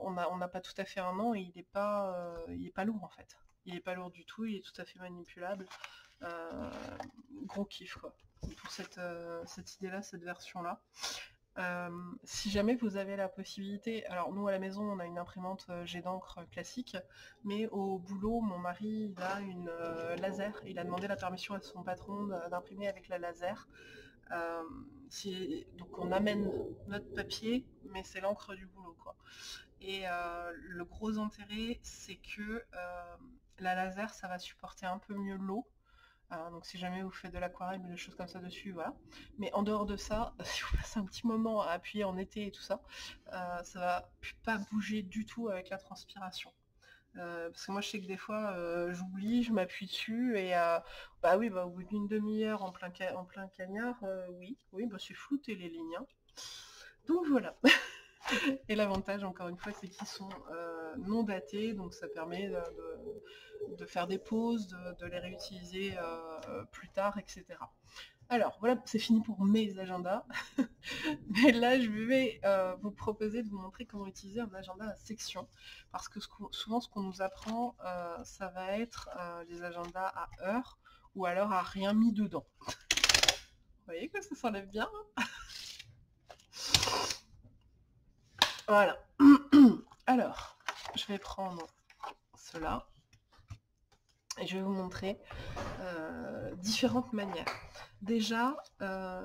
on n'a pas tout à fait un an et il n'est pas, il est pas lourd en fait. Il est pas lourd du tout, il est tout à fait manipulable. Euh, gros kiff quoi. Pour cette, euh, cette idée-là, cette version-là. Euh, si jamais vous avez la possibilité, alors nous à la maison on a une imprimante jet d'encre classique, mais au boulot mon mari il a une laser, il a demandé la permission à son patron d'imprimer avec la laser. donc on amène notre papier, mais c'est l'encre du boulot quoi. Et le gros intérêt c'est que la laser, ça va supporter un peu mieux l'eau. Euh, donc si jamais vous faites de l'aquarelle ou des choses comme ça dessus, voilà. Mais en dehors de ça, si vous passez un petit moment à appuyer en été et tout ça, euh, ça va pas bouger du tout avec la transpiration. Euh, parce que moi je sais que des fois j'oublie, je m'appuie dessus et bah oui bah au bout d'une demi-heure en plein en plein cagnard, oui, oui bah c'est flouté les lignes. Hein. Donc voilà. Et l'avantage, encore une fois, c'est qu'ils sont euh, non datés, donc ça permet de, faire des pauses, de, les réutiliser euh, plus tard, etc. Alors, voilà, c'est fini pour mes agendas. Mais là, je vais euh, vous proposer de vous montrer comment utiliser un agenda à section. Parce que souvent, ce qu'on nous apprend, ça va être les agendas à heure ou alors à rien mis dedans. Vous voyez que ça s'enlève bien hein? Voilà. Alors, je vais prendre cela je vais vous montrer euh, différentes manières. Déjà, euh,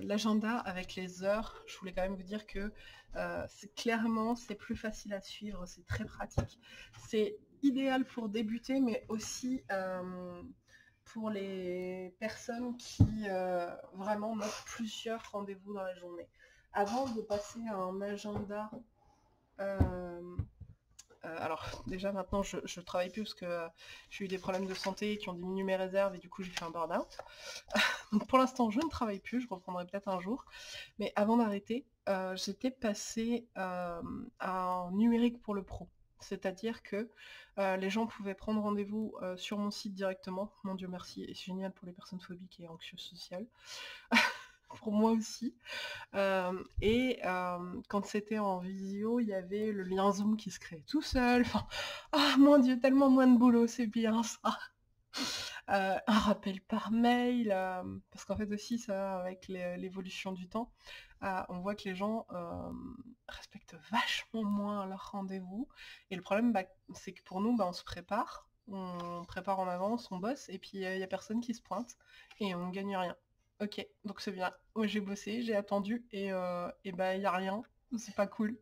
l'agenda avec les heures, je voulais quand même vous dire que euh, c'est clairement, c'est plus facile à suivre, c'est très pratique. C'est idéal pour débuter, mais aussi pour les personnes qui euh, vraiment notent plusieurs rendez-vous dans la journée. Avant de passer à un agenda, euh, euh, alors déjà maintenant je, ne travaille plus parce que j'ai eu des problèmes de santé qui ont diminué mes réserves et du coup j'ai fait un burn-out. Pour l'instant je ne travaille plus, je reprendrai peut-être un jour. Mais avant d'arrêter, j'étais passée à numérique pour le pro. C'est-à-dire que euh, les gens pouvaient prendre rendez-vous euh, sur mon site directement. Mon Dieu merci, c'est génial pour les personnes phobiques et anxieuses sociales. pour moi aussi. Euh, et quand c'était en visio, il y avait le lien Zoom qui se créait tout seul. Ah mon Dieu, tellement moins de boulot, c'est bien ça. un rappel par mail, parce qu'en fait aussi ça, avec l'évolution du temps, on voit que les gens respectent vachement moins leur rendez-vous. Et le problème, bah, c'est que pour nous, bah, on se prépare, on prépare en avance, on bosse, et puis il n'y a personne qui se pointe, et on gagne rien. Ok, donc c'est bien. Moi j'ai bossé, j'ai attendu, et, et bah il n'y a rien, c'est pas cool.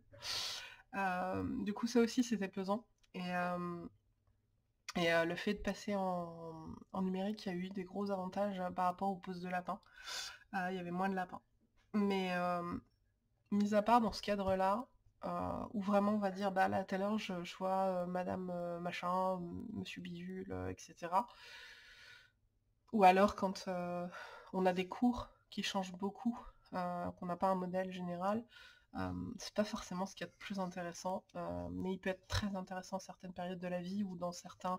du coup ça aussi c'était pesant. Et Et le fait de passer en, numérique, il y a eu des gros avantages par rapport au poste de lapin. il y avait moins de lapins. Mais mis à part dans ce cadre-là, où vraiment on va dire bah là à telle heure je, vois madame machin, monsieur bidule, etc. Ou alors quand on a des cours qui changent beaucoup, qu'on n'a pas un modèle général, c'est pas forcément ce qu'il y a de plus intéressant, mais il peut être très intéressant à certaines périodes de la vie ou dans certains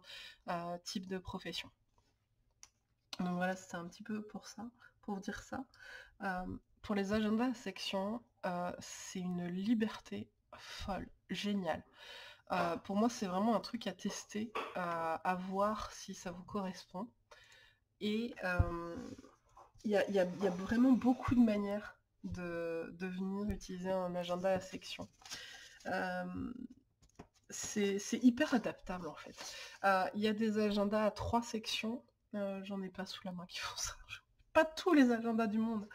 types de professions. Donc voilà, c'était un petit peu pour ça, pour vous dire ça. pour les agendas à section, c'est une liberté folle, géniale. pour moi, c'est vraiment un truc à tester, à voir si ça vous correspond. Et il y, a vraiment beaucoup de manières de, venir utiliser un agenda à section. Euh, c'est hyper adaptable en fait. Euh, il y a des agendas à trois sections. Euh, j'en ai pas sous la main qui font ça. Pas tous les agendas du monde.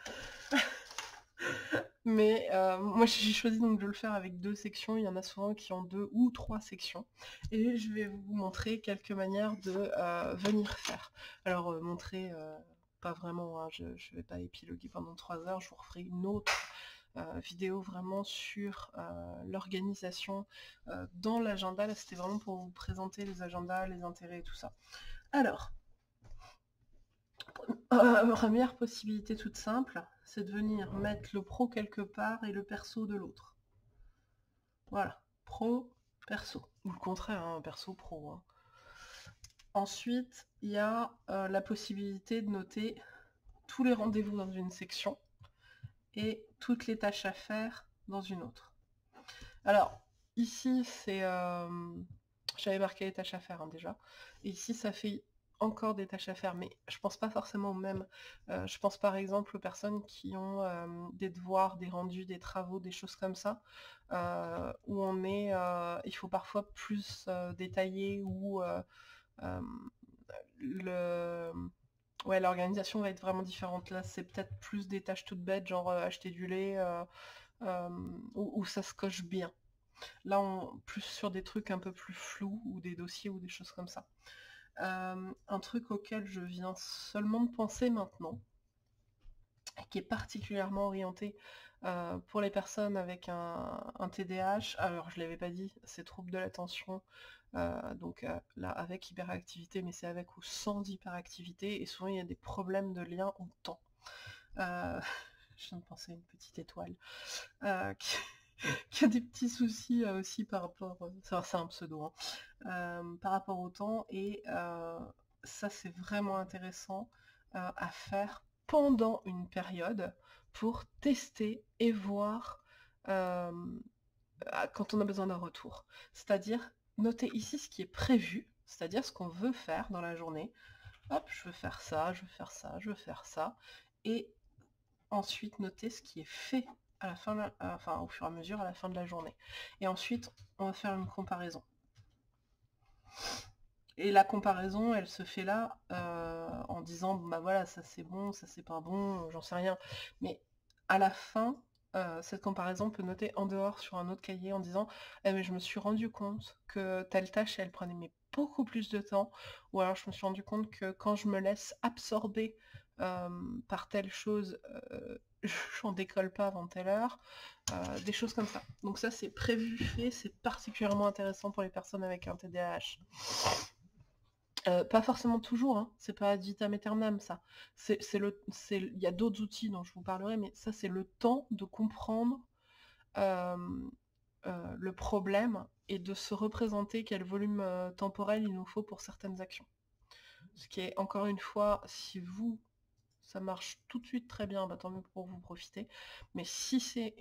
Mais moi j'ai choisi donc de le faire avec deux sections. Il y en a souvent qui ont deux ou trois sections. Et je vais vous montrer quelques manières de venir faire. Alors montrer pas vraiment, hein, je ne vais pas épiloguer pendant trois heures, je vous referai une autre euh, vidéo vraiment sur euh, l'organisation euh, dans l'agenda. Là, c'était vraiment pour vous présenter les agendas, les intérêts et tout ça. Alors, première possibilité toute simple, c'est de venir mettre le pro quelque part et le perso de l'autre. Voilà, pro, perso. Ou le contraire, hein, perso, pro. Hein. Ensuite, il y a euh, la possibilité de noter tous les rendez-vous dans une section et toutes les tâches à faire dans une autre. Alors, ici, c'est... Euh, j'avais marqué les tâches à faire hein, déjà. Et ici, ça fait encore des tâches à faire, mais je pense pas forcément au même. Euh, je pense par exemple aux personnes qui ont des devoirs, des rendus, des travaux, des choses comme ça, où on il faut parfois plus détailler ou ouais l'organisation va être vraiment différente. Là c'est peut-être plus des tâches toutes bêtes genre euh, acheter du lait euh, euh, où, ça se coche bien. Là on plus sur des trucs un peu plus flous ou des dossiers ou des choses comme ça. Un truc auquel je viens seulement de penser maintenant qui est particulièrement orienté pour les personnes avec un, un TDAH alors je l'avais pas dit c'est trouble de l'attention euh, donc euh, là avec hyperactivité, mais c'est avec ou sans hyperactivité, et souvent il y a des problèmes de lien au temps. Euh, je viens de penser à une petite étoile qui, a des petits soucis aussi par rapport, c'est un pseudo, hein, par rapport au temps, et ça c'est vraiment intéressant à faire pendant une période pour tester et voir quand on a besoin d'un retour. C'est-à-dire Notez ici ce qui est prévu, c'est-à-dire ce qu'on veut faire dans la journée. Hop, je veux faire ça, je veux faire ça, je veux faire ça. Et ensuite, notez ce qui est fait à la fin, enfin, au fur et à mesure à la fin de la journée. Et ensuite, on va faire une comparaison. Et la comparaison, elle se fait là euh, en disant, bah voilà, ça c'est bon, ça c'est pas bon, j'en sais rien. Mais à la fin, euh, cette comparaison peut noter en dehors sur un autre cahier en disant eh, mais je me suis rendu compte que telle tâche elle prenait beaucoup plus de temps ou alors je me suis rendu compte que quand je me laisse absorber par telle chose euh, j'en décolle pas avant telle heure euh, des choses comme ça. Donc ça c'est prévu fait c'est particulièrement intéressant pour les personnes avec un TDAH euh, pas forcément toujours, hein. c'est pas vitam aeternam ça. C'est le, il y a d'autres outils dont je vous parlerai, mais ça c'est le temps de comprendre euh, le problème et de se représenter quel volume euh, temporel il nous faut pour certaines actions. Ce qui est encore une fois, si vous ça marche tout de suite très bien, bah, tant mieux pour vous profiter. Mais si c'est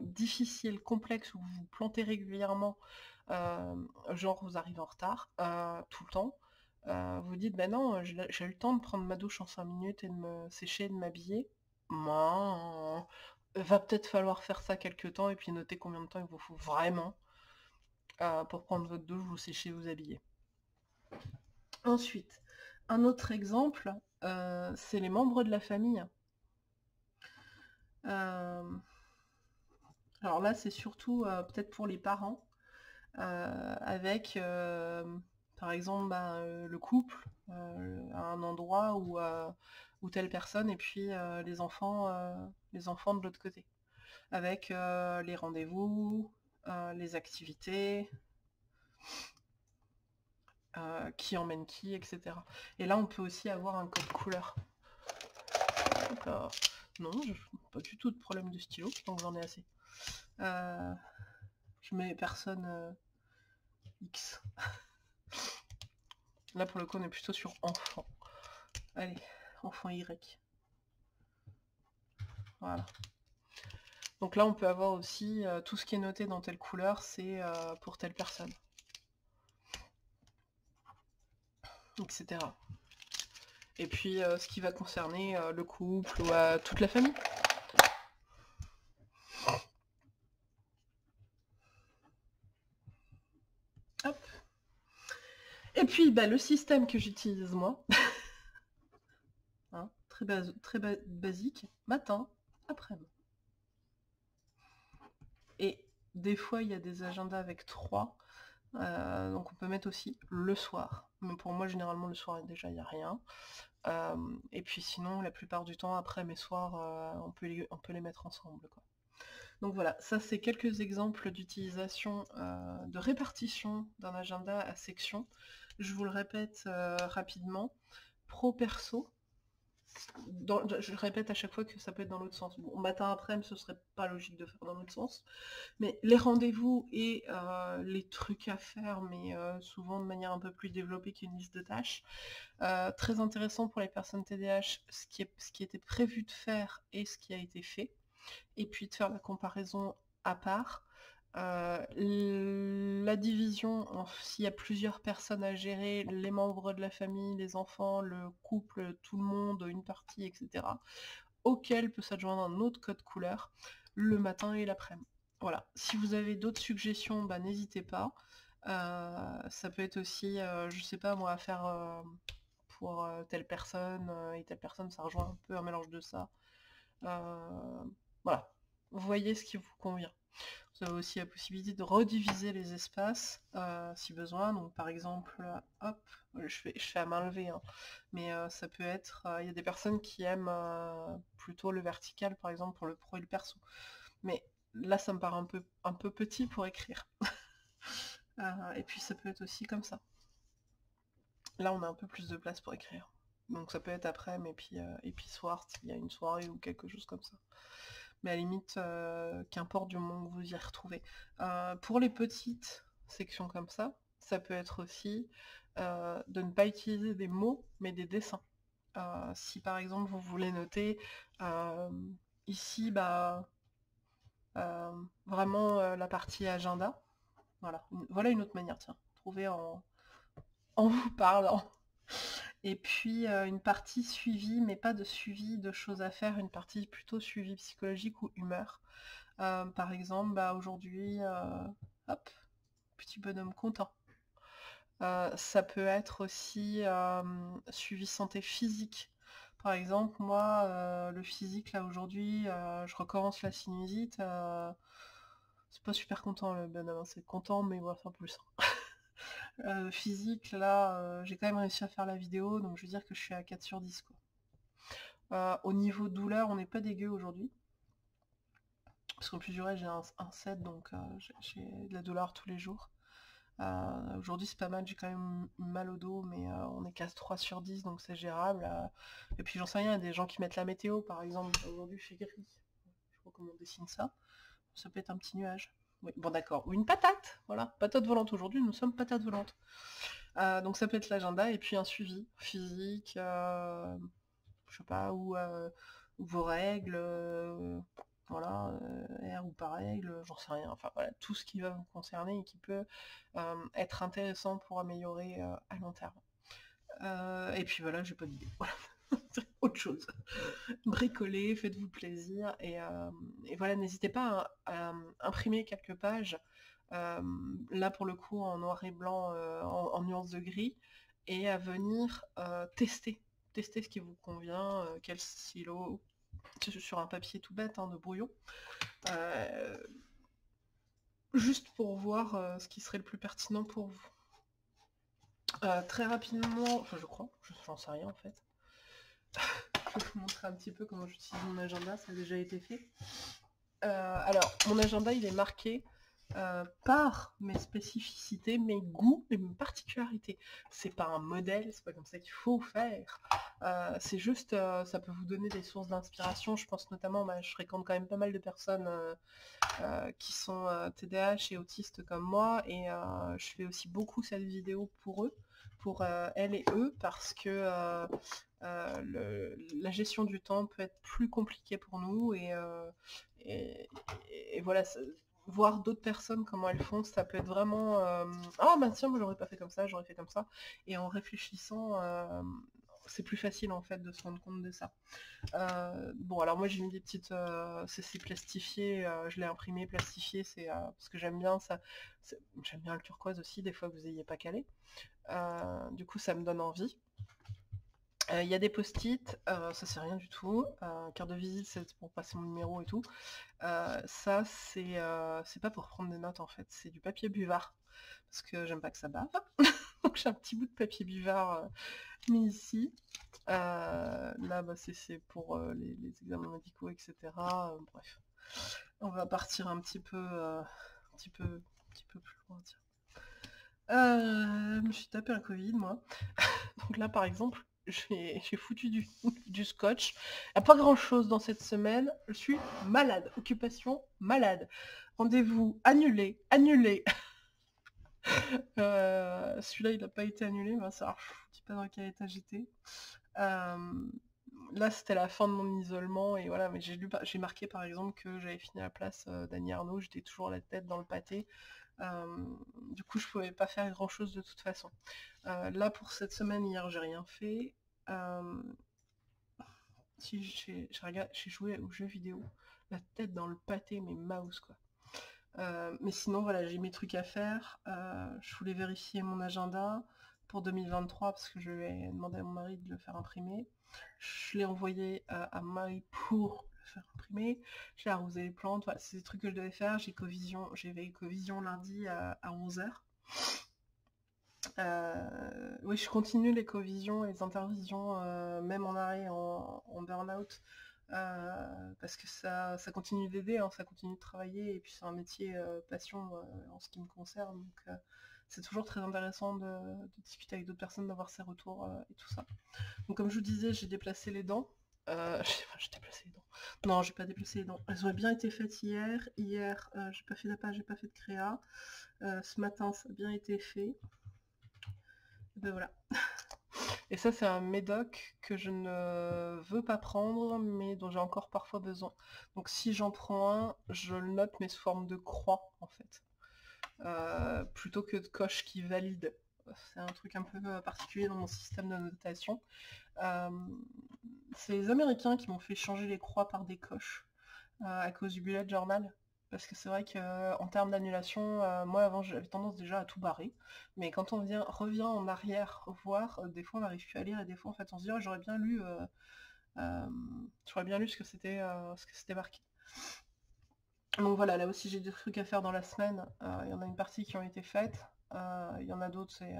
difficile, complexe, ou vous vous plantez régulièrement, genre vous arrivez en retard tout le temps, euh, vous dites, ben non, j'ai eu le temps de prendre ma douche en 5 minutes et de me sécher et de m'habiller. Ben, va peut-être falloir faire ça quelques temps et puis noter combien de temps il vous faut vraiment euh, pour prendre votre douche, vous sécher, vous habiller. Ensuite, un autre exemple, euh, c'est les membres de la famille. alors là, c'est surtout peut-être pour les parents, avec par exemple bah, le couple à un endroit où, où telle personne et puis les enfants les enfants de l'autre côté. Avec les rendez-vous les activités qui emmène qui etc et là on peut aussi avoir un code couleur. Non pas du tout de problème de stylo donc j'en ai assez. Je mets personne X Là, pour le coup, on est plutôt sur enfant. Allez, enfant Y. Voilà. Donc là, on peut avoir aussi euh, tout ce qui est noté dans telle couleur, c'est euh, pour telle personne. Etc. Et puis, euh, ce qui va concerner le couple ou toute la famille. Et puis, bah, le système que j'utilise moi, hein, très, basique, matin, après-midi. Et des fois, il y a des agendas avec trois. Euh, donc on peut mettre aussi le soir. Mais pour moi, généralement, le soir, déjà, il n'y a rien. Euh, et puis sinon, la plupart du temps, après mes soirs, euh, on, peut les, on peut les mettre ensemble. Donc voilà, ça c'est quelques exemples d'utilisation, de répartition d'un agenda à section. Je vous le répète euh, rapidement. Pro-perso, je le répète à chaque fois que ça peut être dans l'autre sens. Bon, matin après-midi, ce serait pas logique de faire dans l'autre sens. Mais les rendez-vous et euh, les trucs à faire, mais euh, souvent de manière un peu plus développée qu'une liste de tâches. très intéressant pour les personnes TDAH, ce qui, est, ce qui était prévu de faire et ce qui a été fait. Et puis de faire la comparaison à part. Euh, la division, s'il y a plusieurs personnes à gérer, les membres de la famille, les enfants, le couple, tout le monde, une partie, etc., auquel peut s'adjoindre un autre code couleur le matin et l'après-midi. Voilà. Si vous avez d'autres suggestions, bah, n'hésitez pas. Euh, ça peut être aussi, euh, je sais pas moi, à faire pour telle personne et telle personne, ça rejoint un peu un mélange de ça. voilà. Voyez ce qui vous convient. Vous avez aussi la possibilité de rediviser les espaces euh, si besoin. Donc par exemple, hop, je fais, à main levée, hein. mais euh, ça peut être, euh, il y a des personnes qui aiment plutôt le vertical par exemple pour le pro et le perso. Mais là ça me paraît un peu, un peu petit pour écrire. et puis ça peut être aussi comme ça. Là on a un peu plus de place pour écrire. Donc ça peut être après, mais puis, et puis soir s'il y a une soirée ou quelque chose comme ça mais à la limite, euh, qu'importe du moment où vous y retrouvez. Euh, pour les petites sections comme ça, ça peut être aussi euh, de ne pas utiliser des mots, mais des dessins. si par exemple vous voulez noter ici, bah, vraiment la partie agenda, voilà, voilà une autre manière, tiens, trouver en, en vous parlant. Et puis une partie suivi, mais pas de suivi de choses à faire, une partie plutôt suivi psychologique ou humeur. par exemple, bah, aujourd'hui, hop, petit bonhomme content. ça peut être aussi suivi santé physique. Par exemple, moi, le physique, là, aujourd'hui, je recommence la sinusite. c'est pas super content le bonhomme, hein, c'est content, mais voilà, faire plus. Euh, physique, là, euh, j'ai quand même réussi à faire la vidéo, donc je veux dire que je suis à 4 sur 10. Quoi. Euh, au niveau douleur, on n'est pas dégueu aujourd'hui. Parce qu'en plus du reste, j'ai un, 7, donc j'ai de la douleur tous les jours. aujourd'hui c'est pas mal, j'ai quand même mal au dos, mais on est qu'à 3 sur 10, donc c'est gérable. et puis j'en sais rien, il y a des gens qui mettent la météo, par exemple, aujourd'hui je fais gris. Je vois comment on dessine ça. Ça peut être un petit nuage. Bon d'accord. Ou une patate, voilà. Patate volante aujourd'hui, nous sommes patate volante. Euh, donc ça peut être l'agenda et puis un suivi physique, euh, je sais pas, ou, euh, vos règles, voilà, R ou pas règle, j'en sais rien. Enfin voilà, tout ce qui va vous concerner et qui peut être intéressant pour améliorer à long terme. et puis voilà, j'ai pas d'idée. autre chose. Bricolez, faites-vous plaisir. Et, euh, voilà, n'hésitez pas à, imprimer quelques pages, euh, là pour le coup en noir et blanc, euh, en, nuance de gris, et à venir tester. Tester ce qui vous convient, quel stylo, sur un papier tout bête hein, de brouillon. juste pour voir ce qui serait le plus pertinent pour vous. Très rapidement, je crois, je n'en sais rien en fait. Je vais vous montrer un petit peu comment j'utilise mon agenda, ça a déjà été fait. Euh, alors, mon agenda il est marqué euh, par mes spécificités, mes goûts mes particularités. C'est pas un modèle, c'est pas comme ça qu'il faut faire. Euh, c'est juste, ça peut vous donner des sources d'inspiration. Je pense notamment, bah, je fréquente quand même pas mal de personnes qui sont TDAH et autistes comme moi, et je fais aussi beaucoup cette vidéo pour eux, pour elles et eux, parce que la gestion du temps peut être plus compliquée pour nous, et, et voilà voir d'autres personnes comment elles font, ça peut être vraiment euh, ah bah tiens moi j'aurais pas fait comme ça, j'aurais fait comme ça. Et en réfléchissant, euh, c'est plus facile en fait de se rendre compte de ça. Euh, bon alors moi j'ai mis des petites c'est plastifié, je l'ai imprimé, plastifié, c'est parce que j'aime bien ça. J'aime bien le turquoise aussi, des fois que vous n'ayez pas calé. du coup ça me donne envie. Il y a des post-it, ça c'est rien du tout. carte de visite, c'est pour passer mon numéro et tout. ça, c'est c'est pas pour prendre des notes en fait, c'est du papier buvard. Parce que j'aime pas que ça bave. Donc j'ai un petit bout de papier buvard mis ici. là, bah, c'est pour les, examens médicaux, etc. bref. On va partir un petit peu, un petit peu, un petit peu plus loin. Tiens. je me suis tapé un Covid, moi. Donc là, par exemple, j'ai foutu du, scotch. Il n'y a pas grand chose dans cette semaine. Je suis malade. Occupation malade. Rendez-vous annulé. Annulé. Euh, celui-là, il n'a pas été annulé. Ça, je ne pas dans quel état j'étais. Euh, là, c'était la fin de mon isolement. Et voilà, mais j'ai marqué par exemple que j'avais fini la place euh, d'Annie Arnaud. J'étais toujours la tête dans le pâté. Du coup, je pouvais pas faire grand chose de toute façon. là, pour cette semaine, hier, j'ai rien fait. si j'ai joué aux jeux vidéo, la tête dans le pâté, mais mouse quoi. mais sinon, voilà, j'ai mes trucs à faire. je voulais vérifier mon agenda pour 2023 parce que je vais demander à mon mari de le faire imprimer. Je l'ai envoyé à Marie pour faire imprimer. J'ai arrosé les plantes. c'est des trucs que je devais faire. J'ai Covision, j'ai Covision lundi à, à 11h. Euh, oui, je continue l'éco-vision et les intervisions, euh, même en arrêt, en, burn-out, euh, parce que ça, ça continue d'aider, hein, ça continue de travailler, et puis c'est un métier passion en ce qui me concerne, donc c'est toujours très intéressant de, discuter avec d'autres personnes, d'avoir ses retours et tout ça. Donc comme je vous disais, j'ai déplacé les dents. j'ai déplacé les dents. Non, j'ai pas déplacé les dents. Elles ont bien été faites hier. Hier, j'ai pas fait d'appât, j'ai pas fait de créa. ce matin, ça a bien été fait. Ben voilà. Et ça, c'est un médoc que je ne veux pas prendre, mais dont j'ai encore parfois besoin. Donc si j'en prends un, je le note, mais sous forme de croix, en fait. Euh, plutôt que de coche qui valide. C'est un truc un peu euh, particulier dans mon système de notation. Euh, c'est les Américains qui m'ont fait changer les croix par des coches à cause du bullet journal. Parce que c'est vrai qu'en termes d'annulation, euh, moi avant j'avais tendance déjà à tout barrer. Mais quand on vient, revient en arrière voir, euh, des fois on n'arrive plus à lire et des fois en fait on se dit j'aurais bien lu euh, j'aurais bien lu ce que c'était ce que c'était marqué. Donc voilà, là aussi j'ai des trucs à faire dans la semaine. Il y en a une partie qui ont été faites. Il y en a d'autres, c'est.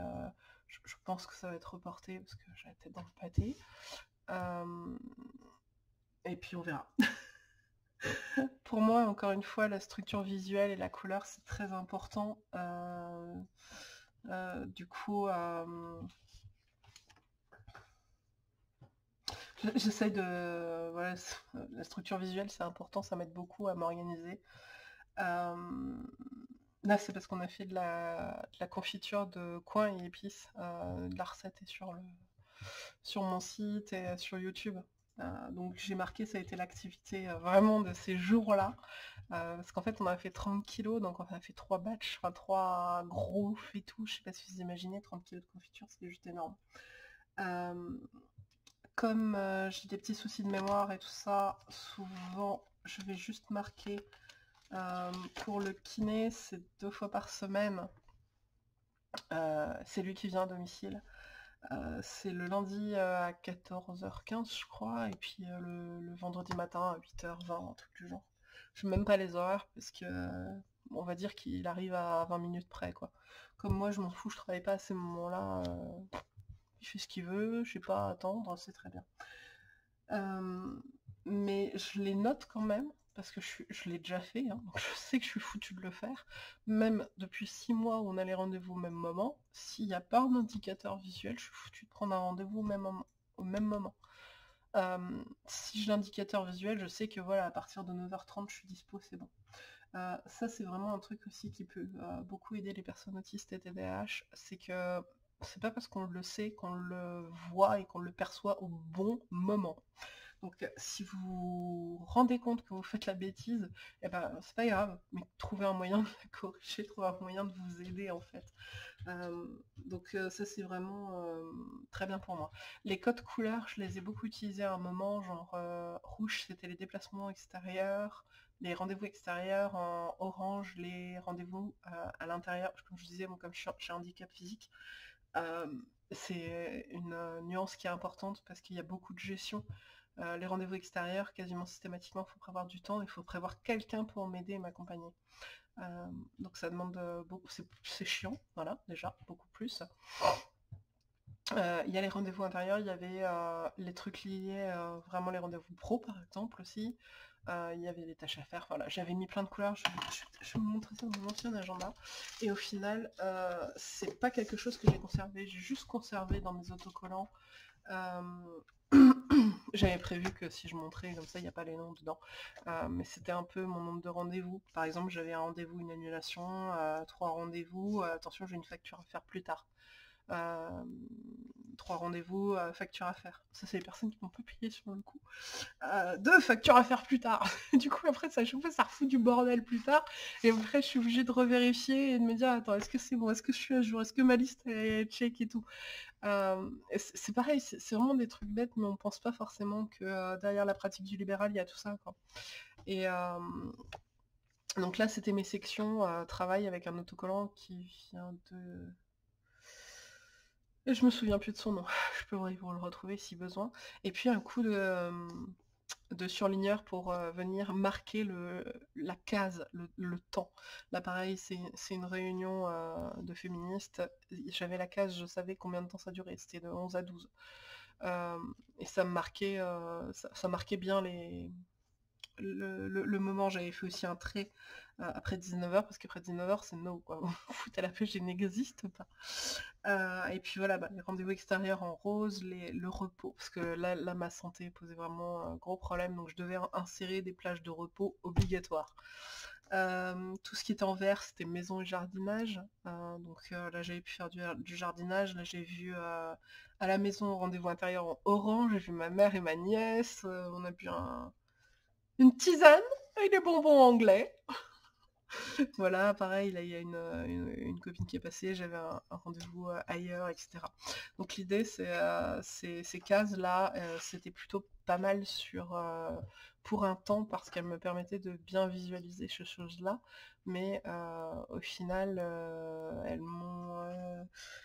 Je, pense que ça va être reporté parce que j'ai la tête dans le pâté. et puis on verra. Pour moi, encore une fois, la structure visuelle et la couleur, c'est très important. Euh, euh, du coup, euh, j'essaye de... La structure visuelle, c'est important, ça m'aide beaucoup à m'organiser. Là, c'est parce qu'on a fait de la, confiture de coin et épices. la recette est sur, mon site et sur YouTube. Euh, donc j'ai marqué, ça a été l'activité euh, vraiment de ces jours-là. Euh, parce qu'en fait on a fait 30 kilos, donc on a fait 3 batchs, enfin 3 gros tout. Je sais pas si vous imaginez, 30 kilos de confiture, c'est juste énorme. comme j'ai des petits soucis de mémoire et tout ça, souvent je vais juste marquer pour le kiné, c'est deux fois par semaine. c'est lui qui vient à domicile. Euh, c'est le lundi euh, à 14h15 je crois, et puis euh, le, vendredi matin à 8h20, un truc du genre. Je même pas les horaires parce que on va dire qu'il arrive à 20 minutes près quoi. Comme moi je m'en fous, je travaille pas à ces moments-là, il fait ce qu'il veut, je sais pas attendre, c'est très bien. mais je les note quand même, parce que je, l'ai déjà fait, hein, donc je sais que je suis foutu de le faire. Même depuis six mois où on a les rendez-vous au même moment, s'il n'y a pas un indicateur visuel, je suis foutu de prendre un rendez-vous au même moment. Moment. si j'ai l'indicateur visuel, je sais que voilà, à partir de 9h30, je suis dispo, c'est bon. Euh, ça, c'est vraiment un truc aussi qui peut euh, beaucoup aider les personnes autistes et TDAH, c'est que c'est pas parce qu'on le sait qu'on le voit et qu'on le perçoit au bon moment. Donc si vous vous rendez compte que vous faites la bêtise, eh ben c'est pas grave, mais trouvez un moyen de la corriger, trouvez un moyen de vous aider en fait. Euh, donc ça c'est vraiment très bien pour moi. Les codes couleurs, je les ai beaucoup utilisés à un moment, genre rouge c'était les déplacements extérieurs, les rendez-vous extérieurs, en orange les rendez-vous euh, à l'intérieur. Comme je disais, comme je suis, handicap physique, euh, c'est une euh, nuance qui est importante parce qu'il y a beaucoup de gestion. Les rendez-vous extérieurs, quasiment systématiquement, il faut prévoir du temps, il faut prévoir quelqu'un pour m'aider et m'accompagner. donc ça demande beaucoup, c'est chiant, voilà, déjà, beaucoup plus. Il y a les rendez-vous intérieurs, il y avait les trucs liés, vraiment les rendez-vous pro par exemple aussi, euh, il y avait des tâches à faire, voilà, j'avais mis plein de couleurs, je, vais vous montrer ça dans mon ancien agenda, et au final, euh, c'est pas quelque chose que j'ai conservé, j'ai juste conservé dans mes autocollants, euh, j'avais prévu que si je montrais comme ça, il n'y a pas les noms dedans, mais c'était un peu mon nombre de rendez-vous, par exemple, j'avais un rendez-vous, une annulation, trois rendez-vous, attention, j'ai une facture à faire plus tard. Trois rendez-vous, facture à faire. Ça, c'est les personnes qui m'ont pas payé sur le coup. Deux factures à faire plus tard. du coup, après, ça, fois, ça refout du bordel plus tard. Et après, je suis obligée de revérifier et de me dire, attends, est-ce que c'est bon? Est-ce que je suis à jour? Est-ce que ma liste est check et tout? C'est pareil, c'est vraiment des trucs bêtes, mais on pense pas forcément que derrière la pratique du libéral, il y a tout ça. Quoi. Et donc là, c'était mes sections travail avec un autocollant qui vient de je me souviens plus de son nom. Je peux vous le retrouver si besoin. Et puis un coup de, de surligneur pour venir marquer le, la case, le, temps. Là pareil, c'est une réunion de féministes. J'avais la case, je savais combien de temps ça durait. C'était de 11 à 12. et ça marquait, ça, marquait bien le, moment, j'avais fait aussi un trait euh, après 19h, parce qu'après 19h, c'est no, quoi. Foot à la pêche, il n'existe pas. Euh, et puis voilà, bah, les rendez-vous extérieurs en rose, le repos, parce que là, là, ma santé posait vraiment un gros problème, donc je devais insérer des plages de repos obligatoires. Euh, tout ce qui était en vert, c'était maison et jardinage. donc là, j'avais pu faire du, du jardinage. Là, j'ai vu à la maison rendez-vous intérieur en orange. J'ai vu ma mère et ma nièce. on a bu un, une tisane et des bonbons anglais. voilà, pareil, là il y a une, copine qui est passée, j'avais un, rendez-vous euh, ailleurs, etc. Donc l'idée, c'est euh, ces, cases-là, euh, c'était plutôt pas mal pour un temps parce qu'elles me permettaient de bien visualiser ces choses-là, mais au final, elles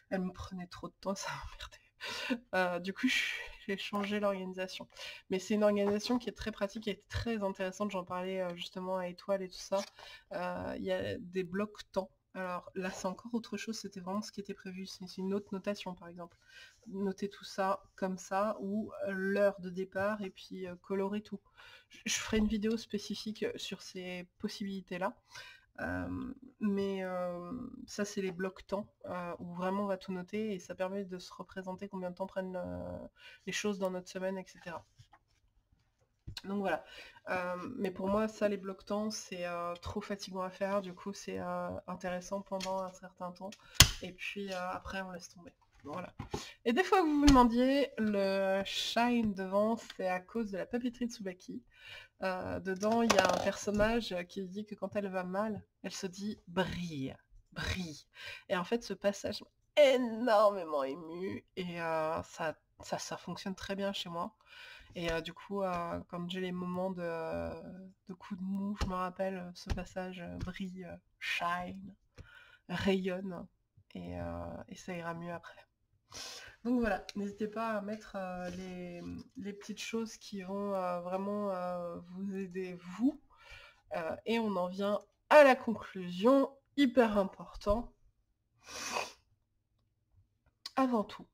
elles me prenaient trop de temps, ça m'emmerdait. Euh, du coup, j'ai changé l'organisation. Mais c'est une organisation qui est très pratique et très intéressante. J'en parlais euh, justement à Étoile et tout ça. Euh, il y a des blocs temps. Alors là, c'est encore autre chose. C'était vraiment ce qui était prévu. C'est une autre notation, par exemple. Noter tout ça comme ça ou l'heure de départ et puis colorer tout. Je ferai une vidéo spécifique sur ces possibilités-là. Mais ça, c'est les blocs temps, où vraiment on va tout noter et ça permet de se représenter combien de temps prennent les choses dans notre semaine, etc. Donc voilà. mais pour moi, ça, les blocs temps, c'est trop fatigant à faire. Du coup, c'est intéressant pendant un certain temps. Et puis après, on laisse tomber. Et des fois, vous vous demandiez, le shine devant, c'est à cause de la papeterie de Tsubaki. Euh, dedans, il y a un personnage qui dit que quand elle va mal, elle se dit brille, brille. Et en fait, ce passage énormément ému et euh, ça, ça, fonctionne très bien chez moi. Et euh, du coup, quand j'ai les moments de, coups de mou, je me rappelle ce passage brille, shine, rayonne et ça ira mieux après. Donc voilà, n'hésitez pas à mettre euh, les, petites choses qui vont euh, vraiment euh, vous aider vous. et on en vient à la conclusion, hyper important. Avant tout,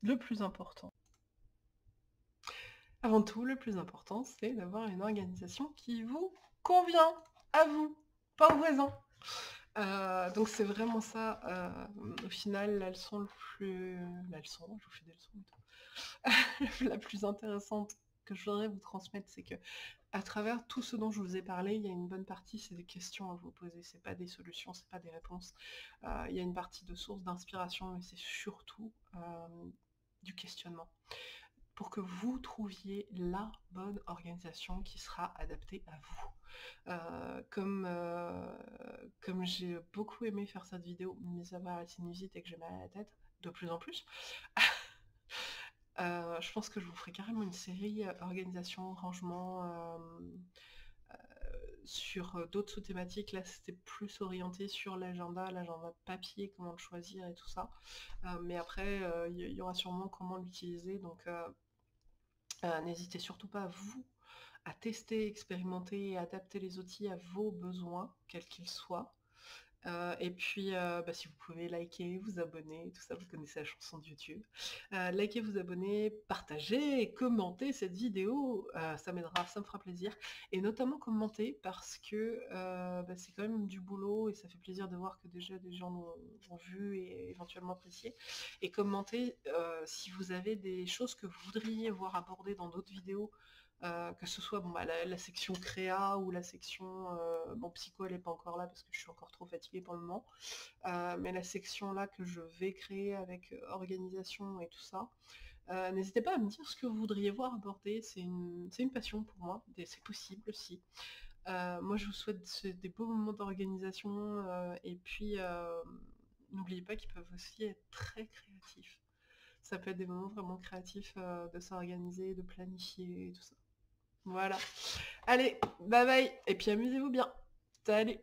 le plus important Avant tout, le plus important, c'est d'avoir une organisation qui vous convient, à vous, pas aux voisins. Euh, donc c'est vraiment ça, euh, au final, la leçon le plus... La leçon, je vous fais des leçons la plus intéressante que je voudrais vous transmettre, c'est que à travers tout ce dont je vous ai parlé, il y a une bonne partie, c'est des questions à vous poser, c'est pas des solutions, c'est pas des réponses. Euh, il y a une partie de source d'inspiration, mais c'est surtout du questionnement pour que vous trouviez la bonne organisation qui sera adaptée à vous. Euh, comme euh, comme j'ai beaucoup aimé faire cette vidéo, mis à part la sinusite et que j'ai mal à la tête, de plus en plus, euh, je pense que je vous ferai carrément une série organisation, rangement, sur d'autres sous-thématiques. Là, c'était plus orienté sur l'agenda, l'agenda papier, comment le choisir et tout ça. mais après, il y, aura sûrement comment l'utiliser. Donc, n'hésitez surtout pas, vous, à tester, expérimenter et adapter les outils à vos besoins, quels qu'ils soient. Euh, et puis, euh, bah, si vous pouvez liker, vous abonner, tout ça, vous connaissez la chanson de YouTube. Euh, likez, vous abonner, partagez, commentez cette vidéo, ça m'aidera, ça me fera plaisir. Et notamment commenter parce que bah, c'est quand même du boulot et ça fait plaisir de voir que déjà des gens l'ont vu et éventuellement apprécié. Et commentez si vous avez des choses que vous voudriez voir abordées dans d'autres vidéos euh, que ce soit bah, la, section créa ou la section... Euh, bon, psycho, elle n'est pas encore là parce que je suis encore trop fatiguée pour le moment. Euh, mais la section là que je vais créer avec organisation et tout ça, n'hésitez pas à me dire ce que vous voudriez voir aborder. C'est une, une, passion pour moi, c'est possible aussi. moi, je vous souhaite des beaux moments d'organisation et puis n'oubliez pas qu'ils peuvent aussi être très créatifs. Ça peut être des moments vraiment créatifs de s'organiser, de planifier et tout ça. Voilà. Allez, bye bye. Et puis amusez-vous bien. Salut